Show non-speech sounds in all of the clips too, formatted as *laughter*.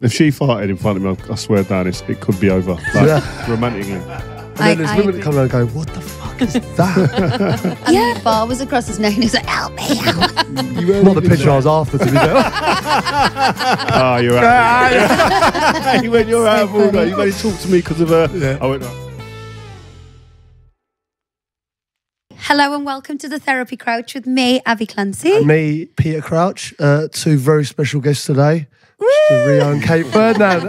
If she farted in front of me, I swear down, it's, it could be over. Like, Yeah. romantically. And I- then there's I women that come around and go, what the fuck is *laughs* that? And the bar was across his neck and he was like, help me, help. Not the picture I was after, to be fair. *laughs* Ah, you're out. he *laughs* went, you're out of order. funny. You only talked to me because of her. Yeah. I went, "Oh." Hello and welcome to the Therapy Crouch with me, Abbey Clancy. And me, Peter Crouch, uh, two very special guests today. Mr. Rio and Kate Ferdinand.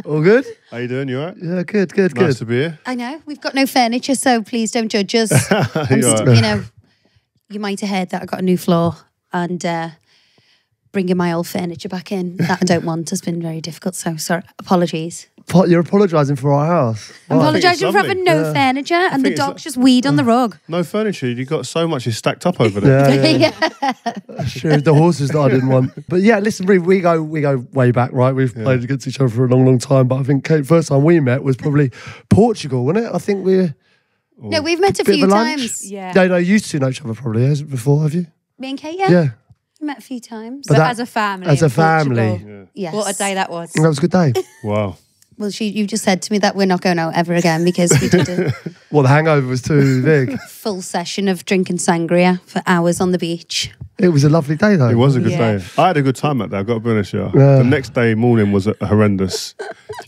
*laughs* All good? how you doing? You all right? Yeah, good, good, Nice good. to be here. I know we've got no furniture, so please don't judge us. *laughs* You st- right? you know, you might have heard that I got a new floor and uh, bringing my old furniture back in that I don't want has been very difficult. So sorry, apologies. Po- You're apologising for our house. I'm Why? apologising for having lovely. no furniture and the think dog's just weed on the mm. rug. No furniture. You've got so much is stacked up over there. Yeah, yeah. *laughs* Sure, the horses that I didn't want. *laughs* But yeah, listen, we, we go we go way back, right? We've played against each other for a long, long time. But I think Kate, first time we met was probably Portugal, wasn't it? I think we're no, we've met a bit of few a times. Yeah. No, no, you used to know each other probably has it before, have you? Me and Kate, yeah, Yeah, we met a few times. But So that- as a family. as a family. Portugal. yes. What a day that was. that was a good day. Wow. Well, she, you just said to me that we're not going out ever again because we did a *laughs* well, the hangover was too big. *laughs* full session of drinking sangria for hours on the beach. It was a lovely day though. It was a good Yeah. day. I had a good time at that. I've got to be honest with. Yeah. The next day morning was horrendous.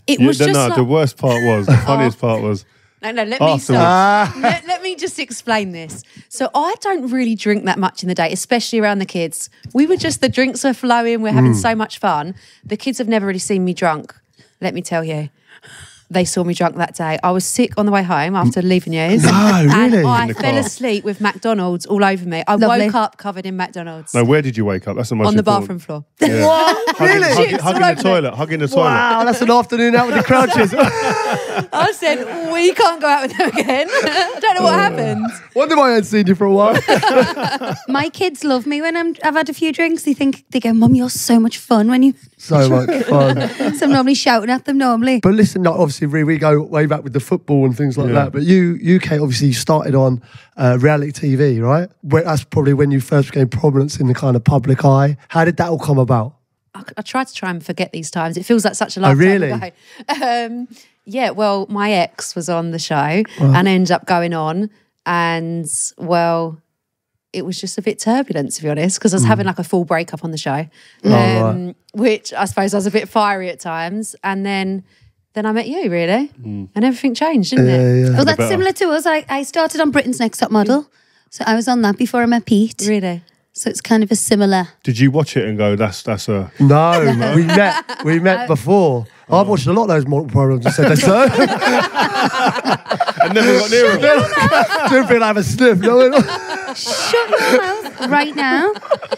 It You- was no, just no, like, the worst part was, the *laughs* funniest part was, no, no, let me Afterwards. start. Ah, let, let me just explain this. So I don't really drink that much in the day, especially around the kids. We were just the drinks were flowing, we're Hmm. having so much fun. The kids have never really seen me drunk. Let me tell you. They saw me drunk that day. I was sick on the way home after leaving you. No, And really? I In the fell car. asleep with McDonald's all over me. I Lovely. woke up covered in McDonald's no, where did you wake up? That's the most on the important. bathroom floor. Yeah. *laughs* what? Hugging, Really? hugging, Chips hugging the over toilet, hugging the toilet. Wow, that's an afternoon out with the *laughs* crouches. I said, we can't go out with them again. I *laughs* don't know what uh, happened. Wonder why I hadn't seen you for a while. My kids love me when I'm, I've had a few drinks. They think, they go, Mum, you're so much fun when you. So much *laughs* fun. So I'm normally shouting at them normally. But listen, no, obviously we, we go way back with the football and things like Yeah. that. But you, UK, obviously started on uh, reality TV, right? Where, that's probably when you first became prominence in the kind of public eye. How did that all come about? I, I try to try and forget these times. It feels like such a Oh, lifetime really? ago. Um, yeah, well, my ex was on the show and I ended up going on, and well, it was just a bit turbulent to be honest, because I was having like a full breakup on the show. Oh, um, which I suppose I was a bit fiery at times, and then. Then I met you, really, and everything changed, didn't Yeah, it? yeah. Well, that's similar to us. I, I started on Britain's Next Top Model. So I was on that before I met Pete. Really. So it's kind of a similar. Did you watch it and go, that's that's a. *laughs* No, *laughs* we met. We met before. Oh. I've watched a lot of those model programs and said they so. I *laughs* never got near him. Don't feel I have a sniff. No, Shut your mouth right now.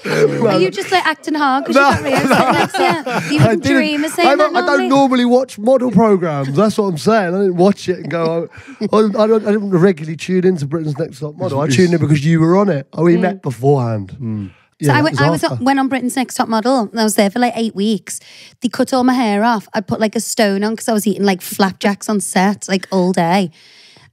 Are you just like acting hard because you got Rio sitting next to you? You I wouldn't dream of saying I don't, I don't normally? normally watch model programs. That's what I'm saying. I didn't watch it and go. Oh, I, I, don't, I don't regularly tune into Britain's Next Top Model. I tuned in because you were on it. Oh, we met beforehand. Hmm. Yeah, So I that went, I was on, went on Britain's Next Top Model and I was there for like eight weeks. They cut all my hair off. I put like a stone on because I was eating like flapjacks on set like all day.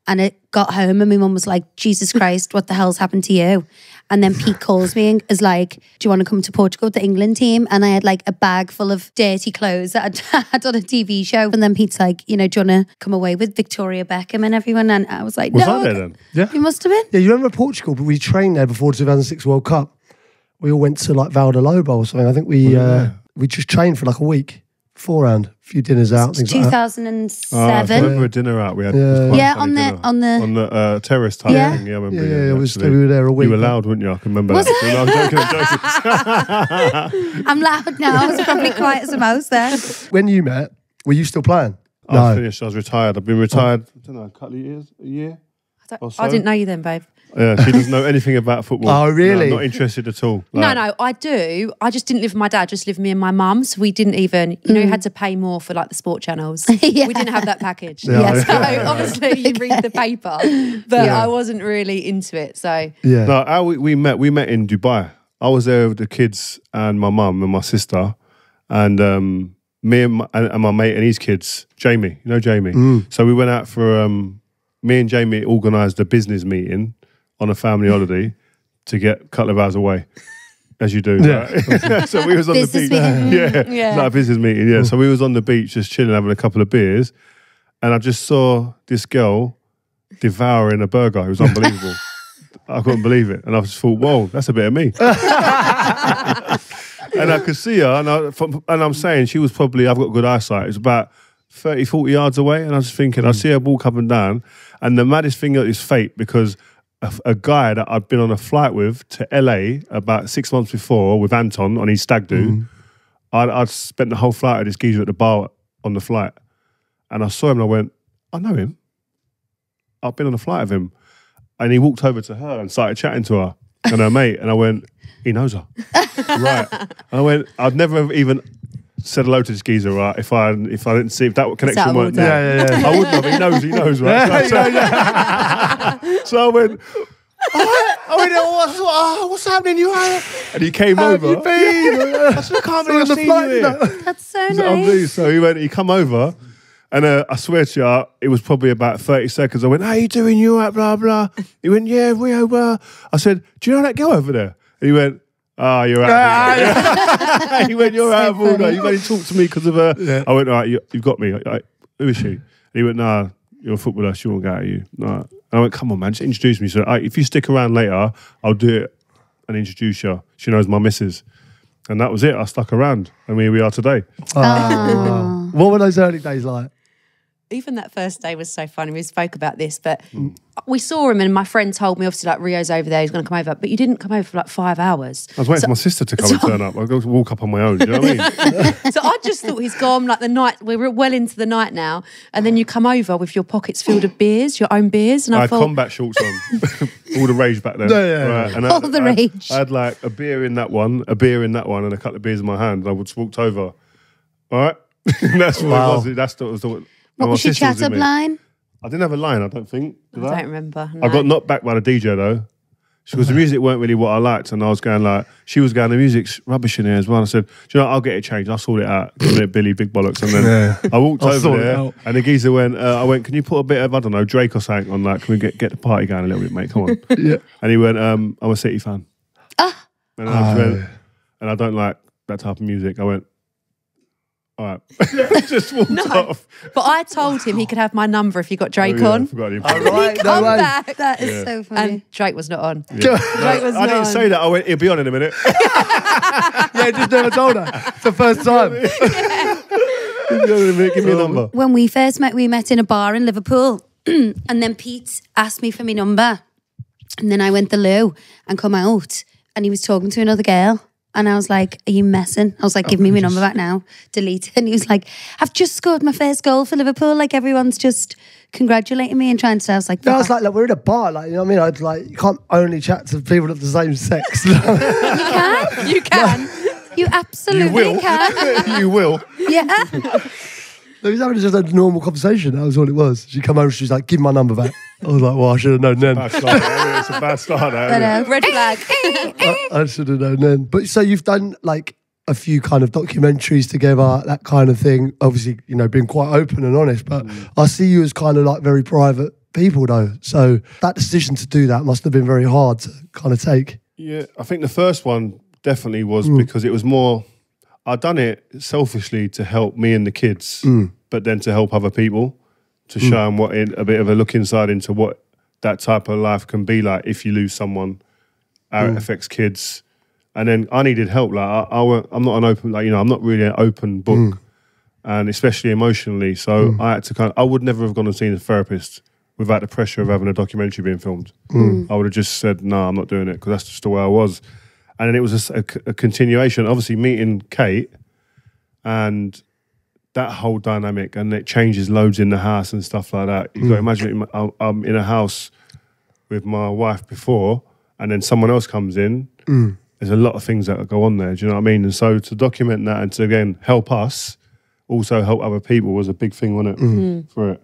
And it got home and my mum was like, Jesus Christ, what the hell's happened to you? And then Pete calls me and is like, Do you want to come to Portugal with the England team? And I had like a bag full of dirty clothes that I'd *laughs* had on a TV show. And then Pete's like, You know, do you want to come away with Victoria Beckham and everyone? And I was like, Was No. I there then? Yeah. You must have been. Yeah, you remember Portugal? But we trained there before the 2006 World Cup. We all went to like Vale do Lobo or something. I think we uh, we just trained for like a week beforehand. A few dinners out, things like 2007. Oh, I remember a dinner out we had. Yeah. it was quite a Yeah, on the- dinner. on the- on the uh, terrace type Yeah. thing. Yeah, I remember. Yeah, yeah, it was- we were there a week, You were loud, weren't you? I can remember Was that. No, I'm joking. I'm joking. *laughs* *laughs* I'm loud now. I was probably quiet as a mouse there. When you met, were you still playing? I was finished. I was retired. I've been retired. I don't know, a couple of years, a year. I, don't- I didn't know you then, babe. Yeah, she doesn't know anything about football. Oh, really? No, not interested at all. No, Like, no, I do. I just didn't live with my dad, just lived with me and my mum. So we didn't even, you know, you had to pay more for like the sport channels. *laughs* Yeah. We didn't have that package. Yeah, So yeah. obviously you read the paper, but Yeah. I wasn't really into it. So Yeah. No, how we, we met, we met in Dubai. I was there with the kids and my mum and my sister, and um, me and my, and, and my mate and his kids, Jamie. You know Jamie. Mm. So we went out for um, me and Jamie organised a business meeting on a family holiday to get a couple of hours away. as you do. Yeah. right? *laughs* so we was on Business the beach. meeting. *laughs* Yeah, Yeah. like a business meeting. Yeah. So we was on the beach just chilling, having a couple of beers, and I just saw this girl devouring a burger. It was unbelievable. *laughs* I couldn't believe it, and I just thought, "Whoa, that's a bit of me." and I could see her, and, I, from, and I'm saying she was probably, I've got good eyesight, it's about 30, 40 yards away. And I was thinking, I hmm. see her walk up and down. And the maddest thing is fate because a, a guy that I'd been on a flight with to LA about six months before with Anton on his stag do, mm-hmm. I'd, I'd spent the whole flight with this geezer at the bar on the flight. And I saw him and I went, I know him. I've been on a flight with him. And he walked over to her and started chatting to her and her *laughs* mate. And I went, he knows her. *laughs* right. And I went, I'd never even said hello to this geezer, right? If I if I didn't see if that connection out weren't order. there. Yeah, yeah, yeah. I wouldn't have. He knows, he knows, right? *laughs* So, *laughs* so I went, I went, oh, what's, oh, ah, what's happening? You are? And he came How have over. you been? *laughs* I said, I can't believe on I've the seen flight, you you here. That's so So, I'm nice. pleased. so he went, he come over, and uh, I swear to you, it was probably about 30 seconds. I went, how you doing? You all right? Blah, blah. He went, yeah, we are. Blah. I said, do you know that girl over there? And he went, ah, you're out. of order." Ah, *laughs* he went, you're out of order. You've only talked to me because of her. Yeah. I went, all right, you, you've got me. I, I- who is she? And he went, nah, you're a footballer. She won't go at you. Nah. And I went, come on, man, just introduce me. So "All right, if you stick around later, I'll do it and introduce you. She knows my missus. And that was it. I stuck around. And here we are today. Oh. What were those early days like? Even that first day was so funny. We spoke about this, but hmm. we saw him, and my friend told me, obviously, like Rio's over there, he's going to come over, but you didn't come over for like five hours. I was waiting for my sister to *laughs* come and turn up. I go to walk up on my own. Do you know what I mean? *laughs* so I just thought he's gone like the night. We're well into the night now, and then you come over with your pockets filled of beers, your own beers, and I I, had thought, combat shorts on, *laughs* all the rage back then. Yeah, yeah, yeah. Right, and I, All the I rage. I had like a beer in that one, a beer in that one, and a couple of beers in my hand. And I just walked over. All right, that's what Wow. it was. That's what was. The, What was your sister chat up me. line? I didn't have a line. I don't think. Did I I? don't remember. I got knocked back by the DJ though. Because the music weren't really what I liked, and I was going like, she was going, the music's rubbish in here as well. And I said, Do you know, I'll get it changed. I'll sort it out. Give it Billy Big Bollocks, and then Yeah. I walked *laughs* I'll over there, and the geezer went, uh, I went, can you put a bit of I don't know Drake or something on that? Can we get get the party going a little bit, mate? Come on. *laughs* Yeah. And he went, um, I'm a City fan. Ah. And I just went, and I don't like that type of music. I went, all right, *laughs* just walked off. But I told him he could have my number if you got Drake Oh, yeah, I on. forgot the All info. right, no Come way. back. That is Yeah. so funny. And Drake was not on. Yeah. Drake was I didn't not say that. I went, he'll be on in a minute. *laughs* Yeah, just never told her. It's the first time. He'll be on in a minute. Give me a number. when we first met, we met in a bar in Liverpool. *clears throat* and then Pete asked me for my number. And then I went the loo and come out. And he was talking to another girl. And I was like, Are you messing? I was like, oh, Give me my number back now. Delete it. *laughs* And he was like, I've just scored my first goal for Liverpool. Like everyone's just congratulating me and trying to say, I was like, No, "Fuck it's like, like we're in a bar, like you know what I mean. I'd like you can't only chat to people of the same sex. *laughs* you can. You can. You absolutely You will. can. *laughs* you will. Yeah. They was having just a normal conversation. That was all it was. She come over, she's like, "Give my number back." I was like, "Well, I should have known then. Bad start. it? It's a bad start. That, *laughs* But, uh, Red flag. *laughs* I, I should have known then." But so you've done like a few kind of documentaries together, that kind of thing. Obviously, you know, being quite open and honest. But mm. I see you as kind of like very private people, though. So that decision to do that must have been very hard to kind of take. Yeah, I think the first one definitely was mm. because it was more. I'd done it selfishly to help me and the kids, mm. but then to help other people, to show them what in, a bit of a look inside into what that type of life can be like if you lose someone, how it mm. affects kids. And then I needed help. Like I, I, I'm not an open, like you know, I'm not really an open book, mm. and especially emotionally. So mm. I had to kind. Of, I would never have gone and seen a therapist without the pressure of having a documentary being filmed. I would have just said, "No, I'm not doing it," because that's just the way I was. And then it was a continuation. Obviously, meeting Kate and that whole dynamic, and it changes loads in the house and stuff like that. You got to mm. imagine, in I'm- I'm in a house with my wife before, and then someone else comes in. Mm. There's a lot of things that go on there. Do you know what I mean? And so to document that and to again help us, also help other people was a big thing, wasn't it? Mm. For it,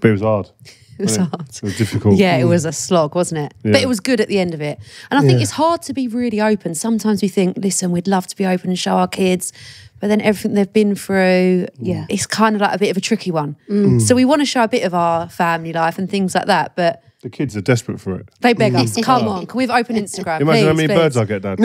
but it was hard. *laughs* It was hard. It was difficult. Yeah, it was a slog, wasn't it? But it was good at the end of it. And I think Yeah. it's hard to be really open. Sometimes we think, listen, we'd love to be open and show our kids, but then everything they've been through, Yeah. it's kind of like a bit of a tricky one. So we want to show a bit of our family life and things like that, but The kids are desperate for it. They beg us, come on, can we have open Instagram? Imagine how many please?" birds I get, Dad. *laughs*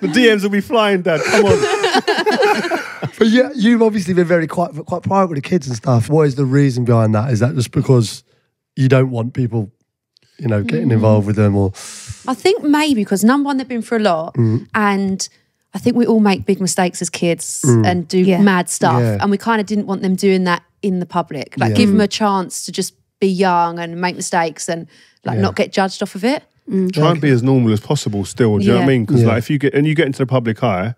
the DMs will be flying, Dad. Come on. *laughs* But yeah, you've obviously been very quite quite private with the kids and stuff. What is the reason behind that? Is that just because you don't want people, you know, getting Mm. involved with them or I think maybe because number one, they've been through a lot, Mm. and I think we all make big mistakes as kids mm. and do Yeah. mad stuff, Yeah. and we kind of didn't want them doing that in the public. Like Yeah. give them mm. a chance to just be young and make mistakes and like Yeah. not get judged off of it. Mm. Try and be as normal as possible still. Do you know what I mean? Because Yeah. like if you get and you get into the public eye,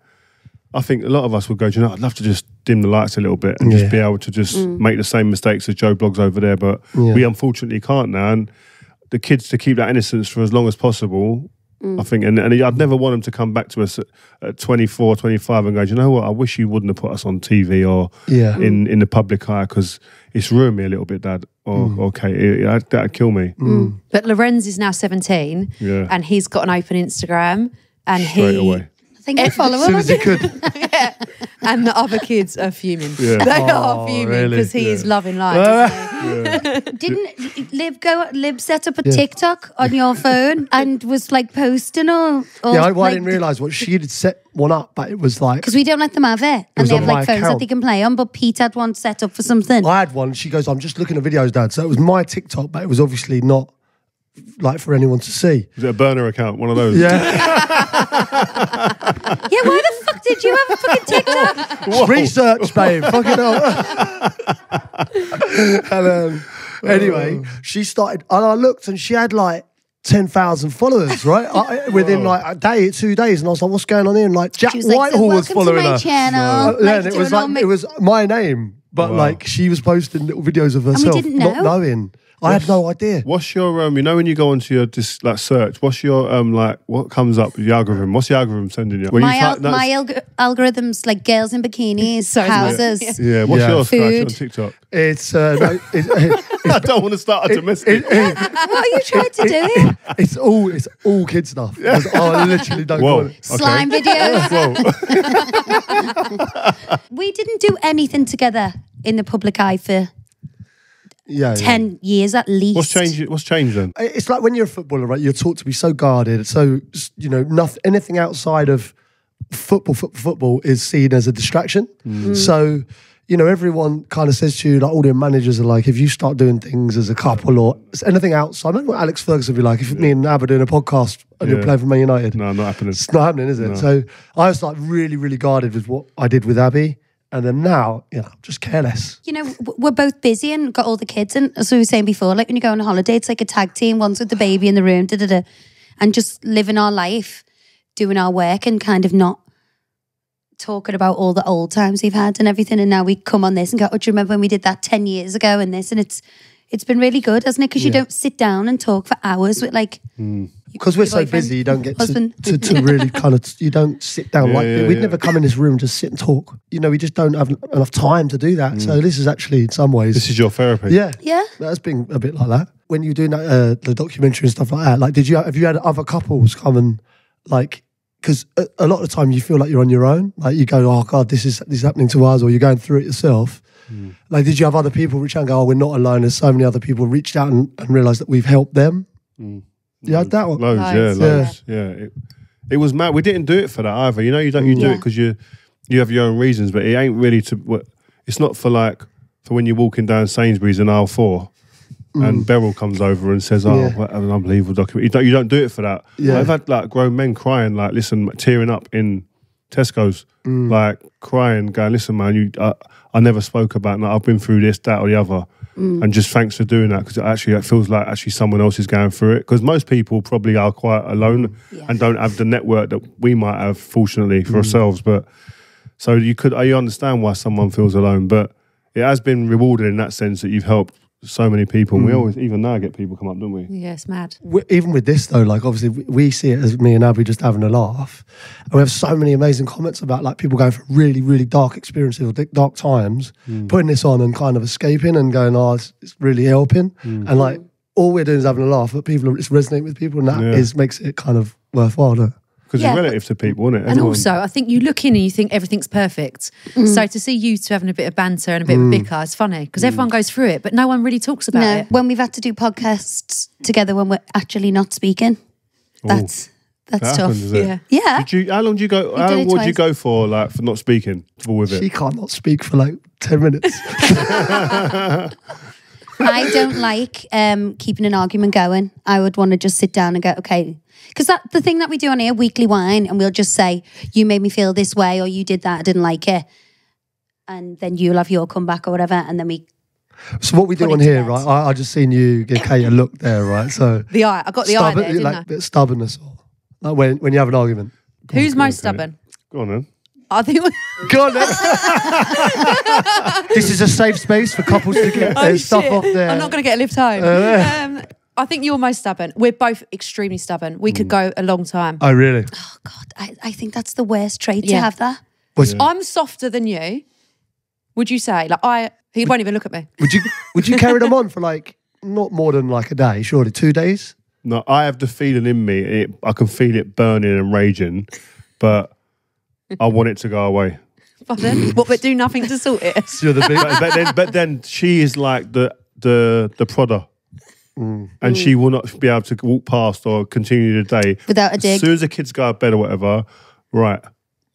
I think a lot of us would go, "Do you know, I'd love to just dim the lights a little bit and Yeah. just be able to just make the same mistakes as Joe Blogs over there. But Yeah. we unfortunately can't now. And the kids to keep that innocence for as long as possible. Mm. I think, and, and I'd never want them to come back to us at, at 24, 25 and go, you know what? I wish you wouldn't have put us on TV or Yeah. in, in the public eye because it's ruined me a little bit, Dad. Or, mm. okay, it, it, that'd kill me. Mm. But Lorenz is now seventeen, Yeah. and he's got an open Instagram, and Straight he away. I think I follow as soon as you could? *laughs* and the other kids are fuming. Yeah. They Oh, are fuming really? because he is loving life. *laughs* isn't? Didn't Lib go? Lib set up a TikTok on your *laughs* phone and was like posting or, or yeah, I, well, I didn't realise what she had set one up, but it was like because we don't let them have it, and was they on have my like phones that account. they can play on. But Pete had one set up for something. I had one. She goes, I'm just looking at videos, Dad. So it was my TikTok, but it was obviously not like for anyone to see. Is it a burner account? One of those? Yeah. *laughs* yeah, why the fuck did you have a fucking TikTok? *laughs* Research, babe. Fucking hell. *laughs* and um, anyway, she started, and I looked, and she had like. 10,000 followers, right? I, within like a day, two days. And I was like, what's going on here? And like Jack She was like, Whitehall was following to my her. channel." Uh, Like, and it was like, my- it was my name, but Wow. like she was posting little videos of herself, didn't not knowing. I had no idea. What's your um? You know when you go onto your dis, like search, what's your um like what comes up with the algorithm? What's the algorithm sending you? When my you al- type- no, my alg- algorithms like girls in bikinis, Sorry. houses. yeah, what's Yeah. yours? Crash, on Food. TikTok. It's uh, no, it, *laughs* I don't want to start a domestic. it, it, *laughs* What are you trying to do here? it's all it's all kid stuff. 'Cause I literally don't Whoa. know. Slime videos. Whoa. *laughs* We didn't do anything together in the public eye for Yeah, yeah. ten years at least. what's changed? What's changed then? It's like when you're a footballer, right? You're taught to be so guarded. So you know, nothing, anything outside of football, football, football is seen as a distraction. Mm. So you know, everyone kind of says to you, like all the managers are like, if you start doing things as a couple or anything outside, I remember what Alex Ferguson would be like, if me and Ab are doing a podcast and you're playing for Man United. No, not happening. It's not happening, is it? So I was like really, really guarded with what I did with Abbey. And then now, you know, just careless. You know, we're both busy and got all the kids. And as we were saying before, like when you go on a holiday, it's like a tag team, one's with the baby in the room, da da da, and just living our life, doing our work, and kind of not talking about all the old times we've had and everything. And now we come on this and go, "Oh, do you remember when we did that ten years ago?" And this, and it's it's been really good, hasn't it? Because you don't sit down and talk for hours with like Because we're Your so boyfriend, busy, you don't get to, husband. to, to *laughs* really kind of, you don't sit down Yeah, like, yeah, we'd yeah. never come in this room and just sit and talk. You know, we just don't have enough time to do that. So this is actually, in some ways, This is your therapy. yeah, yeah. that's been a bit like that. When you were doing that, uh, the documentary and stuff like that, like, did you, have you had other couples come and like, because a, a lot of the time you feel like you're on your own. Like you go, oh God, this is, this is happening to us, or you're going through it yourself. Like, did you have other people reach out and go, oh, we're not alone? There's so many other people reached out and, and realized that we've helped them. You had that one? Loads, Loads, yeah, yeah. loads, yeah. It, it was mad. We didn't do it for that either. You know, you don't. You do Yeah. it because you you have your own reasons, but it ain't really to. what- It's not for like for when you're walking down Sainsbury's in aisle four. And Beryl comes over and says, "Oh, Mm. Yeah. what an unbelievable document!" You don't, you don't do it for that. Yeah. I've had like grown men crying, like, listen, tearing up in Tesco's, Mm. like crying, going, "Listen, man, you, uh, I never spoke about. Like, I've been through this, that, or the other, mm. and just thanks for doing that because it actually it feels like actually someone else is going through it. Because most people probably are quite alone mm. Yeah. and don't have the network that we might have, fortunately for mm. ourselves. But so you could, you understand why someone feels alone, but it has been rewarded in that sense that you've helped so many people. And we hmm. always, even now, get people come up, don't we? Yeah, it's mad. we- even with this though, like obviously we, we see it as me and Abbey just having a laugh, and we have so many amazing comments about like people going through really, really dark experiences or dark times, hmm. putting this on and kind of escaping and going, oh, it's, it's really helping, hmm. and like all we're doing is having a laugh, but people are, it's resonating with people, and that is Yeah. makes it kind of worthwhile. Doesn't it? because Yeah, it's but- relative to people, isn't it? And Everyone- also, I think you look in and you think everything's perfect. Mm. So to see you two having a bit of banter and a bit of a bicker is funny because everyone goes through it, but no one really talks about No, it. when we've had to do podcasts together when we're actually not speaking, that's that's that tough. happens, is it? Yeah. Yeah. Did you, how long do you go? How long would you go for, like, for not speaking with it? She can't not speak for like 10 minutes. *laughs* I don't like um, keeping an argument going. I would want to just sit down and go, okay. Because that the thing that we do on here, weekly whine, and we'll just say, you made me feel this way, or you did that, I didn't like it. And then you'll have your comeback or whatever. And then we, so what we do on here, bed. right? I, I just seen you give Kate a look there, right? So *laughs* The eye, I got the eye stubborn, there, didn't like I? a bit stubbornness, or like when when you have an argument. Who's most okay. stubborn? Go on then. I think. *laughs* Go on, then. *laughs* this is a safe space for couples to get their Oh, stuff shit. off there. I'm not going to get a lift home. um, I think you're most stubborn. We're both extremely stubborn. We Mm. could go a long time. Oh, really? oh God, I, I think that's the worst trait to have that. Was, I'm softer than you. Would you say? Like I, he won't even look at me. Would you would you *laughs* carry them on for like not more than like a day? Surely two days. No, I have the feeling in me. It, I can feel it burning and raging, but I want it to go away. Pardon? *laughs* what? But do nothing to sort it. So the big. But, but then, but then she is like the the the prodder, Mm. and she mm. will not be able to walk past or continue the day Without a dig. As soon as the kids go to bed or whatever, right?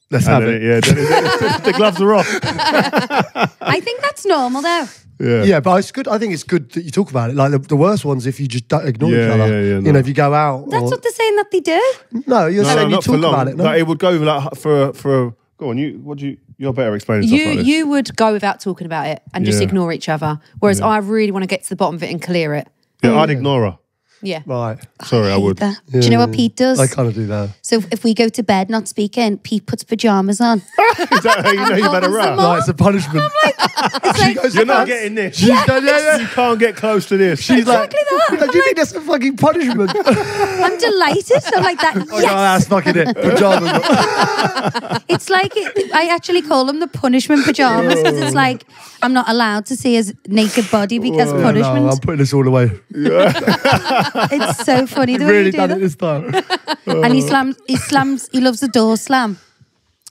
Let's And have then it. it- yeah, then it- *laughs* *laughs* the gloves are off. I think that's normal though. Yeah, Yeah, but it's good. I think it's good that you talk about it. Like the, the worst ones, if you just don't ignore each other. yeah, yeah, You know, if you go out. That's or, what they're saying that they do. no, you're No, saying no, you talk about it. No? Like, it would go like for for. Go on, you. What do you? You're better explaining stuff You like this. you would go without talking about it and just Yeah. ignore each other. Whereas I really want to get to the bottom of it and clear it. Yeah, mm. I'd ignore her. Yeah. right. Sorry, I Hate would. that. Do you know what Pete does? I kind of do that. so if- if we go to bed not speaking, Pete puts pajamas on. *laughs* Is that how you know you've had a Opens rap? up. Right, it's a punishment. It's like, You're not getting this. She's done, yeah, yeah. You can't get close to this. She's like, Exactly that. do you think that's a fucking punishment? *laughs* I'm delighted. I'm like that. Oh, Yes. that's fucking it. Pajamas. *laughs* It's like it, I actually call them the punishment pajamas because it's oh. like I'm not allowed to see his naked body because oh, No, punishment. I'm putting this all away. Yeah. *laughs* it's so funny *laughs* the way really you do done that. it this time. *laughs* And he slams. He slams. He loves the door slam.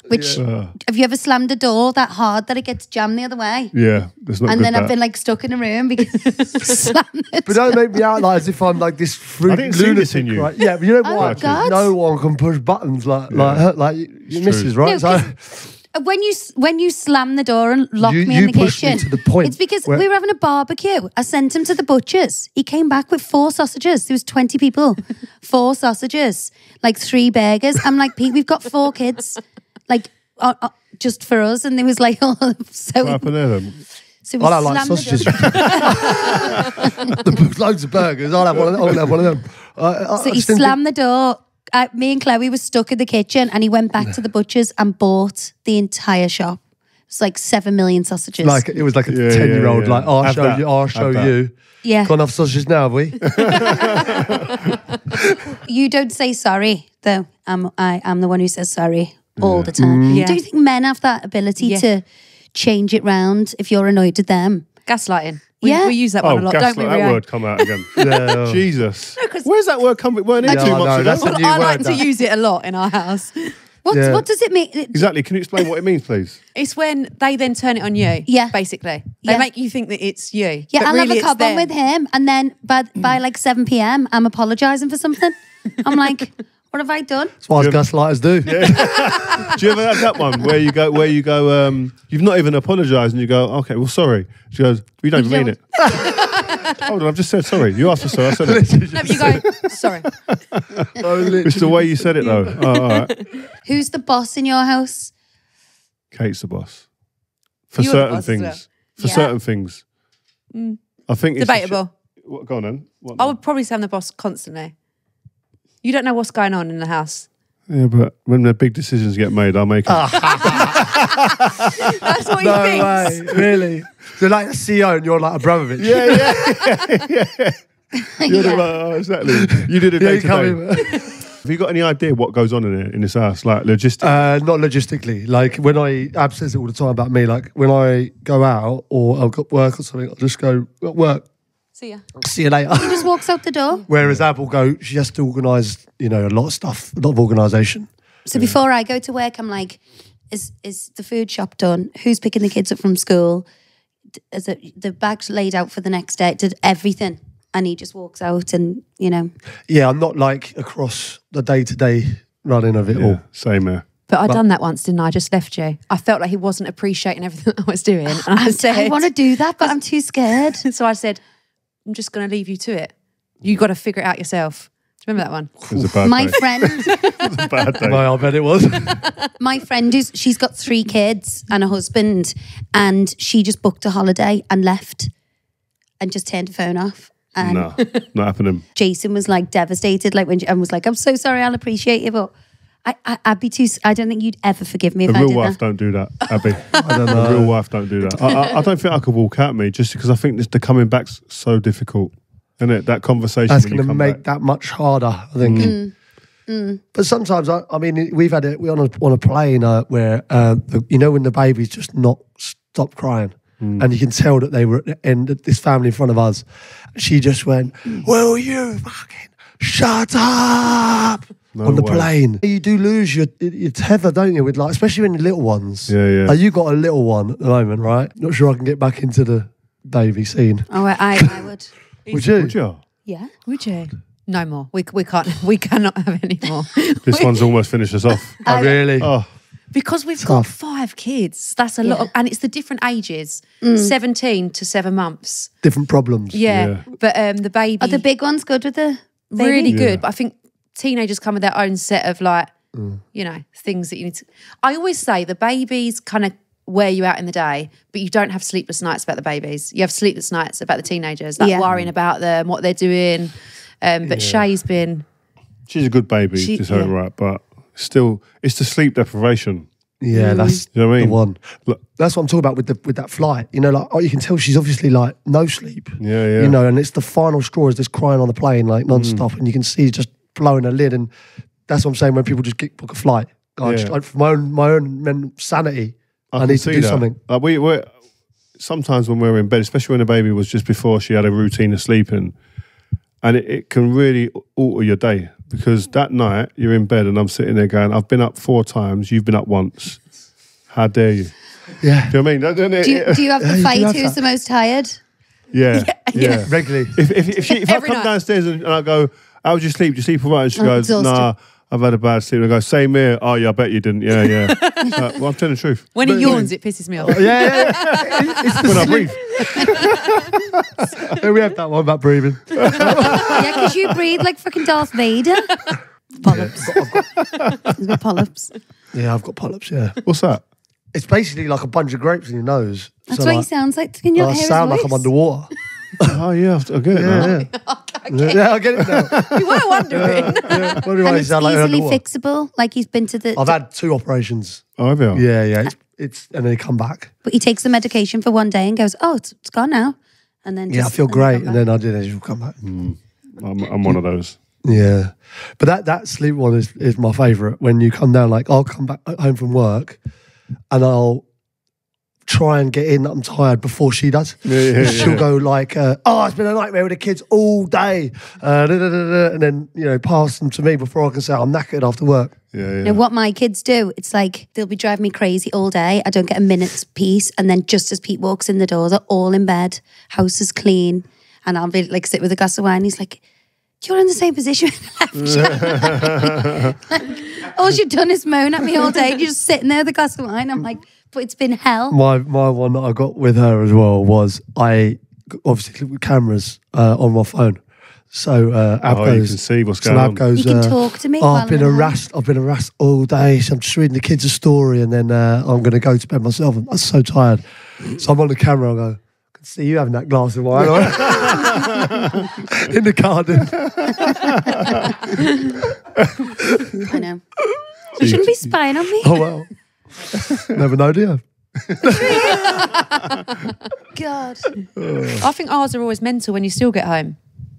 Which have you ever slammed a door that hard that it gets jammed the other way? Yeah, that's not And good. then I've been like stuck in a room because slammed. But don't make me out like as if I'm like this fruit I didn't see in lunatic, you. Right? Yeah, but you know Oh, what? God. No one can push buttons like like her, like your missus, No, right? so, 'cause when you when you slam the door and lock You- me you in the pushed me kitchen, to the point it's because where- we were having a barbecue. I sent him to the butchers. He came back with four sausages. There was twenty people, *laughs* four sausages, like three burgers. I'm like, Pete, we've got four kids, like uh, uh, just for us. And there was like, *laughs* oh, so What happened there then? so we I don't like sausages. the door. *laughs* loads of burgers. I'll have one of them. I'll have one of them. Uh, I- So I he just didn't slammed the door. Uh, me and Chloe were stuck in the kitchen, and he went back to the butchers and bought the entire shop. It's like seven million sausages. Like it was like a Yeah, ten year old. yeah, yeah. Like I'll Have show that. you. I'll Have show that. you. yeah, Can't have sausages now, have we? *laughs* you don't say sorry though. I'm I am the one who says sorry all the time. Mm. Yeah. Do you think men have that ability Yeah. to change it round if you're annoyed at them? Gaslighting. We, Yeah. we use that Oh, one a lot, don't we? gaslight. That word come out again. *laughs* Yeah. Jesus. Where's that word come? It weren't in Yeah, two I months know, ago. that's a new I word, like to that. use it a lot in our house. What Yeah. what does it mean? Exactly. Can you explain what it means, please? It's when they then turn it on you. Yeah. Basically. They Yeah. make you think that it's you. Yeah, but I'll really have a it's cob them. with him, and then by by like seven p.m., I'm apologising for something. I'm like, what have I done? That's what Yeah. gaslighters do. *laughs* Do you ever have that one where you go, where you go, um, you've not even apologised, and you go, okay, well, sorry. She goes, we don't You mean don't- it. *laughs* Hold on, I've just said sorry. You asked for sorry. I said it. *laughs* No, you go, sorry. It's the way you said it, though. Oh, all right. Who's the boss in your house? Kate's the boss for You're certain boss things. well. For Yeah. certain things, I think it's a sh- Debatable. what, go on then. What I would probably say I'm the boss constantly. You don't know what's going on in the house. Yeah, but when the big decisions get made, I'll make them. *laughs* That's what No he thinks. way, really. So like a CEO and you're like Abramovich. yeah, yeah, yeah, *laughs* yeah. You're the, oh, exactly. You did it Yeah, day you to come day. in. *laughs* Have you got any idea what goes on in it, in this house, like logistics? Uh, not logistically. Like when I Ab says it all the time about me. Like when I go out or I've got work or something, I'll just go at work. See ya. See you later. He just walks out the door. *laughs* Whereas Ab will go, she has to organise, you know, a lot of stuff, a lot of organisation. So before I go to work, I'm like, is is the food shop done? Who's picking the kids up from school? Is it the bags laid out for the next day? Did everything? And he just walks out, and you know, Yeah, I'm not like across the day to day running of it Yeah, all. same here. But I done that once, didn't I? I just left you. I felt like he wasn't appreciating everything *laughs* I was doing. And I said, I want to do that, but I'm too scared. *laughs* so I said, I'm just going to leave you to it. You got to figure it out yourself. Do you remember that one? It was a bad My day. friend, *laughs* It was a bad day. No, I bet it was. *laughs* my friend who's she's got three kids and a husband, and she just booked a holiday and left, and just turned the phone off. And no, not happening. Jason was like devastated, like when she, and was like, "I'm so sorry, I'll appreciate you, but I, I I'd be too. I don't think you'd ever forgive me if The I real did wife that." don't do that, Abbey. I *laughs* don't The know. real wife don't do that. I, I, I don't think I could walk out me just because I think this, the coming back's so difficult, isn't it? That conversation. That's when going to make back. that much harder, I think. Mm. But sometimes, I, I mean, we've had it. We on a on a plane uh, where uh, the, you know when the baby's just not stop crying, Hmm. and you can tell that they were at the end. This family in front of us, she just went, "Will you fucking shut up?" No on the way. plane, you do lose your your tether, don't you? With like, especially when you're little ones. Yeah, yeah. Like, you got a little one at the moment, right? Not sure I can get back into the baby scene. Oh, I, I, I would. *laughs* Would you? Would you? Yeah. Would you? No more. We, we can't. *laughs* We cannot have any more. *laughs* This one's almost finished us off. Oh, really? Oh, because we've Tough. got five kids. That's a lot, of, and it's the different ages, seventeen to seven months. Different problems. Yeah, Yeah. but um, the baby Are the big ones good with the baby? really Yeah. good. But I think teenagers come with their own set of like, mm. you know, things that you need to. I always say the babies kind of wear you out in the day, but you don't have sleepless nights about the babies. You have sleepless nights about the teenagers, like Yeah. worrying mm. about them, what they're doing. Um, but Shae's been she's a good baby, She- just her yeah. right, but still, it's the sleep deprivation. Yeah, mm. that's You know what I the mean? one. Look, That's what I'm talking about with the with that flight. You know, like oh, you can tell she's obviously like no sleep. Yeah, yeah. You know, and it's the final straw is this crying on the plane like non-stop, and you can see just blowing a lid. And that's what I'm saying when people just get book a flight. God, Yeah. just, like, for my own my own men- sanity, I, can need to do that. something. Like we we sometimes when we're in bed, especially when the baby was just before she had a routine of sleeping, and it, it can really alter your day because that night you're in bed and I'm sitting there going, I've been up four times, you've been up once. How dare you? Yeah, Do you know what I mean? Don't it- Do you, *laughs* do you have the you do fight have who's that. the most tired? *laughs* yeah, yeah. regularly. If if, if, she, if I come night. downstairs and, and I go, how was your sleep? Did you sleep all right? And she I'm goes, exhausted. Nah, I've had a bad sleep. And I go, same here. Oh yeah, I bet you didn't. Yeah, yeah. *laughs* Uh, well, I'm telling the truth. when he yawns, it pisses me off. Yeah, yeah, yeah. *laughs* When I breathe. Yeah, *laughs* we have that one about breathing. yeah, because you breathe like fucking Darth Vader. Polyps. He's got polyps. Yeah, I've got polyps. Yeah, What's that? it's basically like a bunch of grapes in your nose. That's So, what he like, sounds like. Can you I not hear sound his like I'm voice? underwater. Oh yeah, I get it now. Yeah, yeah. Yeah, I'll get it now. *laughs* you were wondering. Yeah. What do And I it's sound like easily underwater? fixable. Like he's been to the. I've had two operations. Oh, have you? Yeah, yeah. It's, it's and then they come back. but he takes the medication for one day and goes, "Oh, it's, it's gone now," and then Yeah, I just- feel they great, and then I did it. She'll come back. Mm. I'm, I'm one of those. Yeah, but that that sleep one is is my favourite. When you come down, like I'll come back uh, home from work, and I'll try and get in. I'm tired before she does. Yeah, yeah, She'll yeah. go like, uh, "Oh, it's been a nightmare with the kids all day," uh, da, da, da, da, and then you know pass them to me before I can say I'm knackered after work. Yeah, yeah. Now, what my kids do, it's like they'll be driving me crazy all day. I don't get a minute's peace. And then just as Pete walks in the door, they're all in bed, house is clean. And I'll be like, sit with a glass of wine. He's like, You're in the same position. *laughs* *laughs* like, all you've done is moan at me all day. You're just sitting there with a glass of wine. I'm like, But it's been hell. My my one that I got with her as well was I obviously with cameras uh, on my phone. So uh, Ab Oh, you can see what's so going Ab on. goes, You can uh, talk to me Oh, while I've been I'm at home." harassed. I've been harassed all day. So I'm just reading the kids a story, and then uh, I'm going to go to bed myself. I'm so tired. So I'm on the camera. I go. I can see you having that glass of wine *laughs* in the garden. *laughs* I know. You shouldn't be spying on me. Oh well, *laughs* never know, do you? God. Oh. I think ours are always mental when you still get home.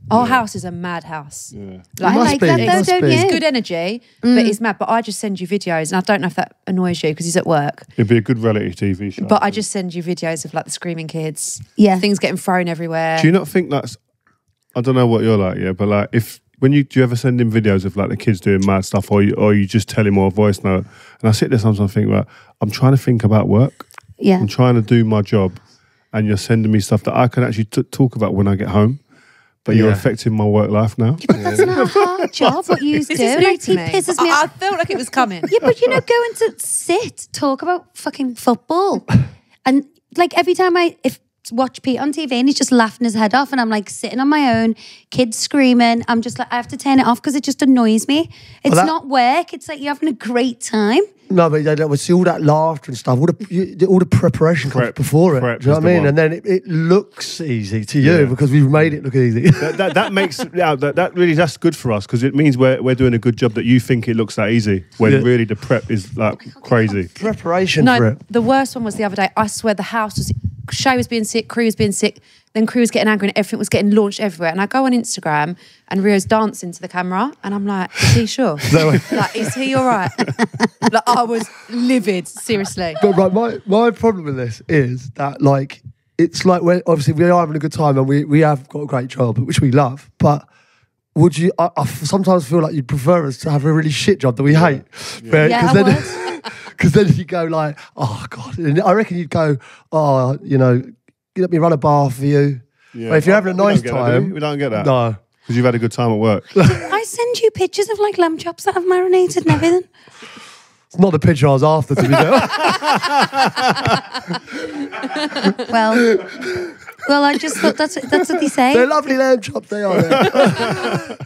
Our house is a mad house. Yeah. I must like be, that it though, must don't be. you? Good energy, but mm. it's mad. But I just send you videos, and I don't know if that annoys you because he's at work. It'd be a good reality TV show. But I just send you videos of like the screaming kids, Yeah. things getting thrown everywhere. Do you not think that's I don't know what you're like, yeah, but like if when you do you ever send him videos of like the kids doing mad stuff, or you, or you just tell him or a voice note, and I sit there sometimes and think, well, I'm trying to think about work, Yeah. I'm trying to do my job, and you're sending me stuff that I can actually t- talk about when I get home, but you're affecting my work life now. That's not a hard *laughs* job, what you do. This is new Like, he me. pisses me I, I felt like it was coming. Yeah, but you know, going to sit, talk about fucking football. And like every time I if watch Pete on TV and he's just laughing his head off and I'm like sitting on my own, kids screaming, I'm just like I have to turn it off because it just annoys me. It's that- not work. It's like you're having a great time. No, but yeah, we see all that laughter and stuff, all the you, all the preparation comes Prep- before it. prep Do you know what I mean? one. And then it, it looks easy to you Yeah. because we've made it look easy. that, that, that makes yeah, that, that really that's good for us because it means we're, we're doing a good job that you think it looks that easy when Yeah. really the prep is like crazy. Preparation for No, it. the worst one was the other day. I swear the house was Shae was being sick, Cree was being sick, then Cree was getting angry and everything was getting launched everywhere. And I go on Instagram and Rio's dancing to the camera and I'm like, is he sure? *laughs* like, is he all right? *laughs* like I was livid, seriously. But right, my my problem with this is that like it's like when obviously we are having a good time and we we have got a great job which we love, but. Would you? I, I sometimes feel like you'd prefer us to have a really shit job that we hate, Yeah, I then, *laughs* *laughs* because then you go like, oh god, and I reckon you'd go, oh, you know, let me run a bar for you. But if you're having a We don't nice that, do we? time, we don't get that no, because you've had a good time at work. *laughs* I send you pictures of like lamb chops that have marinated and everything. it's not the picture I was after. To be fair, *laughs* Well, well, I just thought that's that's what they say. they're lovely lamb chops. They are.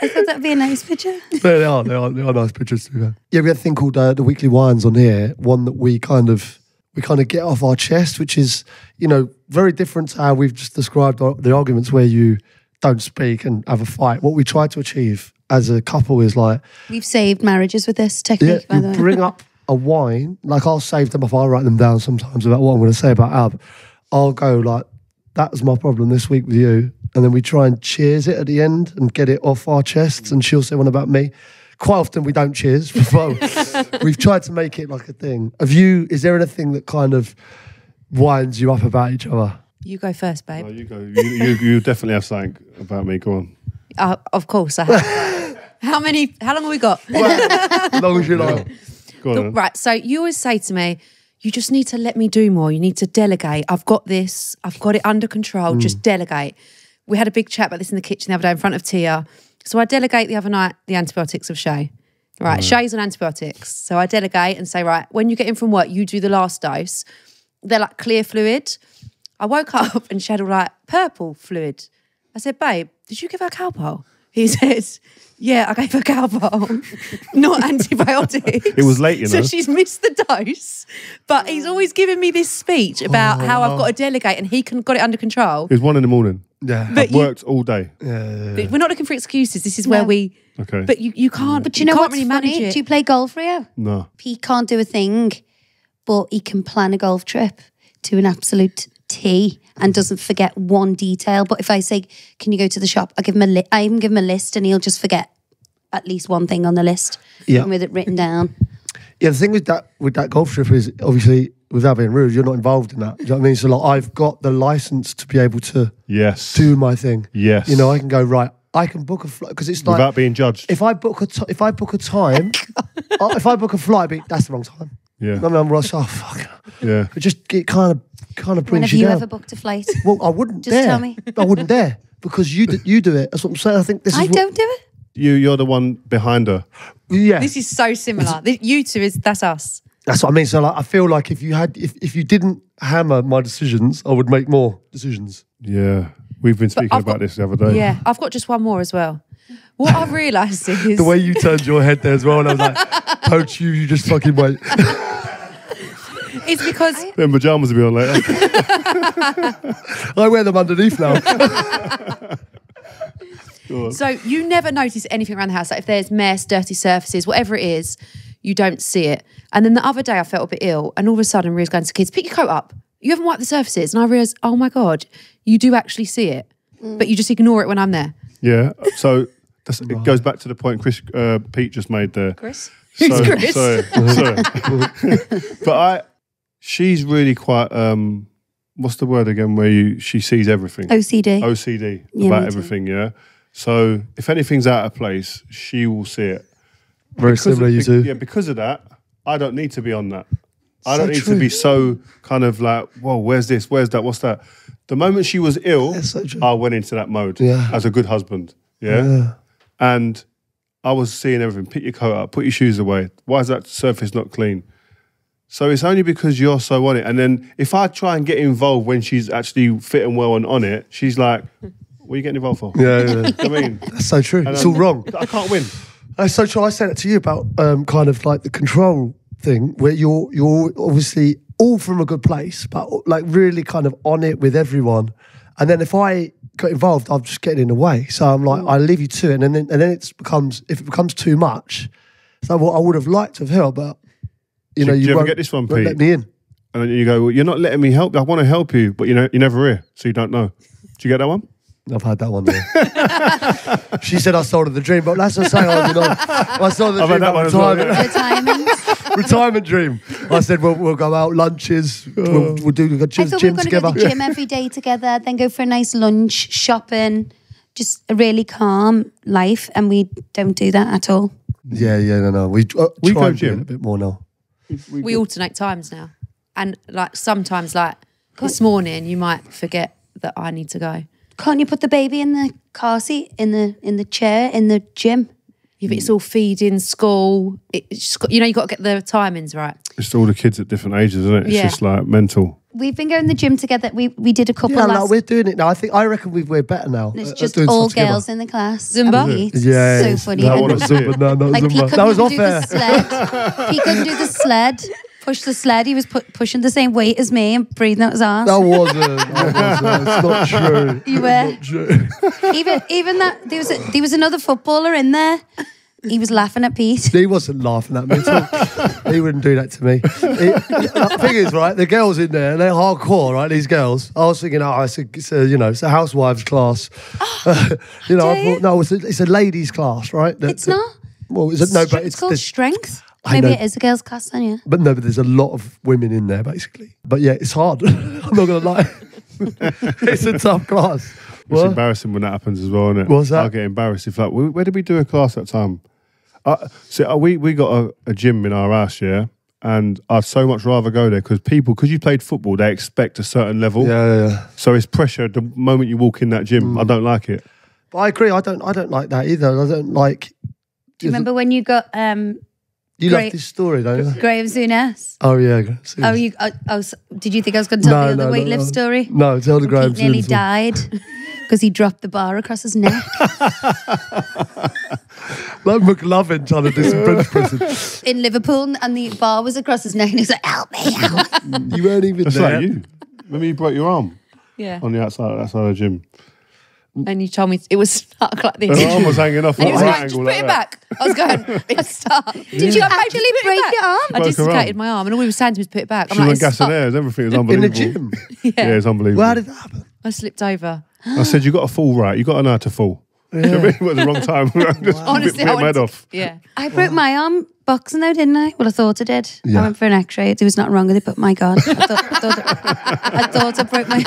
I thought that'd be a nice picture. *laughs* they are. They are. They are nice pictures too. Yeah, we have a thing called uh, the weekly whines on here. One that we kind of we kind of get off our chest, which is you know very different to how we've just described our, the arguments where you don't speak and have a fight. What we try to achieve as a couple is like We've saved marriages with this yeah, technique, by you the way. bring up a wine. Like I'll save them off. I'll write them down sometimes about what I'm going to say about Ab. I'll go like, "That was my problem this week with you," and then we try and cheers it at the end and get it off our chests. And she'll say one about me. Quite often we don't cheers, *laughs* but we've tried to make it like a thing. Have you? Is there anything that kind of winds you up about each other? You go first, babe. Oh, you go. You, you, you definitely have something about me. Go on. Uh, of course, I have. *laughs* how many? How long have we got? as long as you like. Go on. then. Right. So you always say to me, you just need to let me do more. You need to delegate. I've got this. I've got it under control. Just delegate. We had a big chat about this in the kitchen the other day in front of Tia. So I delegate the other night the antibiotics of Shae. Right. Mm. Shae's on antibiotics. So I delegate and say, right, when you get in from work, you do the last dose. They're like clear fluid. I woke *laughs* up and she had all like purple fluid. I said, babe, did you give her Calpol? He *laughs* says, yeah, I gave her Calpol, *laughs* not antibiotics. It was late, you So she's missed the dose. But he's always giving me this speech about how I've oh. got to delegate and he can got it under control. It was one in the morning. Yeah. But you, Worked all day. but we're not looking for excuses. This is where No. we. Okay. But you, you can't. But you know can't what's really manage funny? it. Do you play golf, Rio? no. He can't do a thing, but he can plan a golf trip to an absolute T and doesn't forget one detail. But if I say, "Can you go to the shop?" I give him a li- I even give him a list, and he'll just forget at least one thing on the list. Yeah. even with it written down. Yeah, the thing with that with that golf trip is obviously without being rude, you're not involved in that. Do you know what I mean? So like I've got the license to be able to Yes. do my thing. Yes. You know, I can go right. I can book a flight because it's like Without being judged. if I book a t- if I book a time, *laughs* uh, if I book a flight, but that's the wrong time. Yeah. I mean, I'm like, oh fuck. Yeah. It just it kind of kind of brings When brings have you you down. ever booked a flight? well, I wouldn't Just dare. tell me. I wouldn't dare because you d- you do it. That's what I'm saying. I think this is I what, don't do it. You, you're the one behind her. Yeah, This is so similar. You two is that's us. That's what I mean. So like, I feel like if you had if, if you didn't hammer my decisions, I would make more decisions. Yeah. We've been speaking about got- this the other day. Yeah, I've got just one more as well. What I've *laughs* realised is The way you turned your head there as well, and I was like, *laughs* "Poach you, you just fucking wait." *laughs* it's because Then pajamas will be on later. I wear them underneath now. so you never notice anything around the house. Like if there's mess, dirty surfaces, whatever it is, you don't see it. And then the other day I felt a bit ill, and all of a sudden Rio's going to kids, pick your coat up. You haven't wiped the surfaces, and I realised, oh my god, you do actually see it, but you just ignore it when I'm there. yeah. *laughs* So that's, it goes back to the point Chris uh, Pete just made there. Chris, *laughs* So, who's Chris? Sorry, sorry. *laughs* but I, she's really quite um, what's the word again? Where you she sees everything. OCD. OCD Yeah, about everything. Yeah. So if anything's out of place, she will see it. Very Because similar, of, you two. Yeah, because of that, I don't need to be on that. I don't need true. to be so kind of like, whoa, where's this? Where's that? What's that? The moment she was ill, so. I went into that mode Yeah. as a good husband. Yeah? Yeah. And I was seeing everything. Pick your coat up, put your shoes away. Why is that surface not clean? So it's only because you're so on it. And then if I try and get involved when she's actually fitting well and on it, she's like, what are you getting involved for? Yeah, *laughs* yeah. I mean, That's so true. It's I- all wrong. I can't win. That's so. I said it to you about um, kind of like the control thing, where you're you're obviously all from a good place, but like really kind of on it with everyone. And then if I got involved, I'm just getting in the way. So I'm like, I leave you to it, and then and then it becomes if it becomes too much. So what I would have liked to have helped, but you Do- know, do you you won't, get this one, Pete? Let me in. And then you go, well, you're not letting me help. I want to help you, but you know, you're never here, so you don't know. Do you get that one? I've had that one. There. *laughs* she said I sold her the dream, but that's what I'm saying. I, you know, I sold the I've dream had that about one as well, retirement. Retirement. *laughs* retirement dream. I said we'll, we'll go out lunches. We'll, we'll do the I gym, thought we were going to together. go to the gym every day together, then go for a nice lunch, shopping, just a really calm life. And we don't do that at all. Yeah, yeah, no, no. We uh, We try go and gym. a bit more now. we alternate times now, and like sometimes, like this morning, you might forget that I need to go. Can't you put the baby in the car seat, in the in the chair, in the gym? If it's all feeding, school, it- it's just got, you know, you've got to get the timings right. It's all the kids at different ages, isn't it? It's Yeah. just like mental. We've been going to the gym together. We we did a couple Yeah, last. like we're doing it now. I think I reckon we've we're better now. it's at- at just doing all stuff together. girls in the class. Zumba? and Pete. Yeah, so it's- funny. That And wanna was see Zumba. it. No, no, like Pete Zumba. couldn't That was even off do air. the sled. he couldn't do the *laughs* sled. Push the sled. He was pu- pushing the same weight as me and breathing out his arse. That wasn't. That wasn't. It's not true. *laughs* You were. Not true. *laughs* even even that there was a, there was another footballer in there. He was laughing at Pete. He wasn't laughing at me at *laughs* he wouldn't do that to me. He- the thing is, right, the girls in there, they're hardcore, right? These girls. I was thinking, oh, it's a, it's a you know, it's a housewives class. *gasps* you know, I thought, no, it's a, it's a ladies class, right? The- It's the- not. Well, is it, no, but it's it's, called there's- strength. I Maybe know. it is a girls' class, then yeah. But no, but there's a lot of women in there, basically. But yeah, it's hard. *laughs* I'm not gonna lie. *laughs* it's a tough class. It's What? embarrassing when that happens as well, isn't it? What's that? I get embarrassed if like, where, where did we do a class at that time? Uh, so uh, we we got a, a gym in our house, yeah, and I'd so much rather go there because people, because you played football, they expect a certain level. Yeah, yeah, yeah. So it's pressure the moment you walk in that gym. Mm. I don't like it. But I agree. I don't. I don't like that either. I don't like. Do you remember when you got um, You love this story, don't you? Graeme Souness? Oh yeah. Oh, you? Oh, oh, did you think I was going to tell No, the no, other no, weightlift no. story? No, tell the Graham Pete nearly Simpson. died *laughs* because he dropped the bar across his neck. *laughs* Like McLovin trying to do some bench press. *laughs* in Liverpool, and the bar was across his neck, and he's like, "Help me, help!" You weren't even That's there. like you. Remember you broke your arm Yeah. on the outside outside of the gym. And you told me it was *laughs* stuck like this. Your arm was hanging off *laughs* And at he a was right like, just put like it back. I was going, *laughs* it's stuck. Did you actually break your arm? I Broke her dislocated my arm, and all he was saying to me was put it back. I'm She like, went it's and airs. Everything was unbelievable. in the gym. Yeah. Yeah, it's unbelievable. Well, how did that happen? I slipped over. I said you got to fall right. You got to know how to fall. Do you know what I mean? It was the wrong time. Just Honestly, bit I my head wanted off. Yeah. I broke my arm boxing though, didn't I? Well, I thought I did. Yeah. I went for an X-ray. There was nothing wrong with it, but my God, I thought I thought, I, thought I broke my.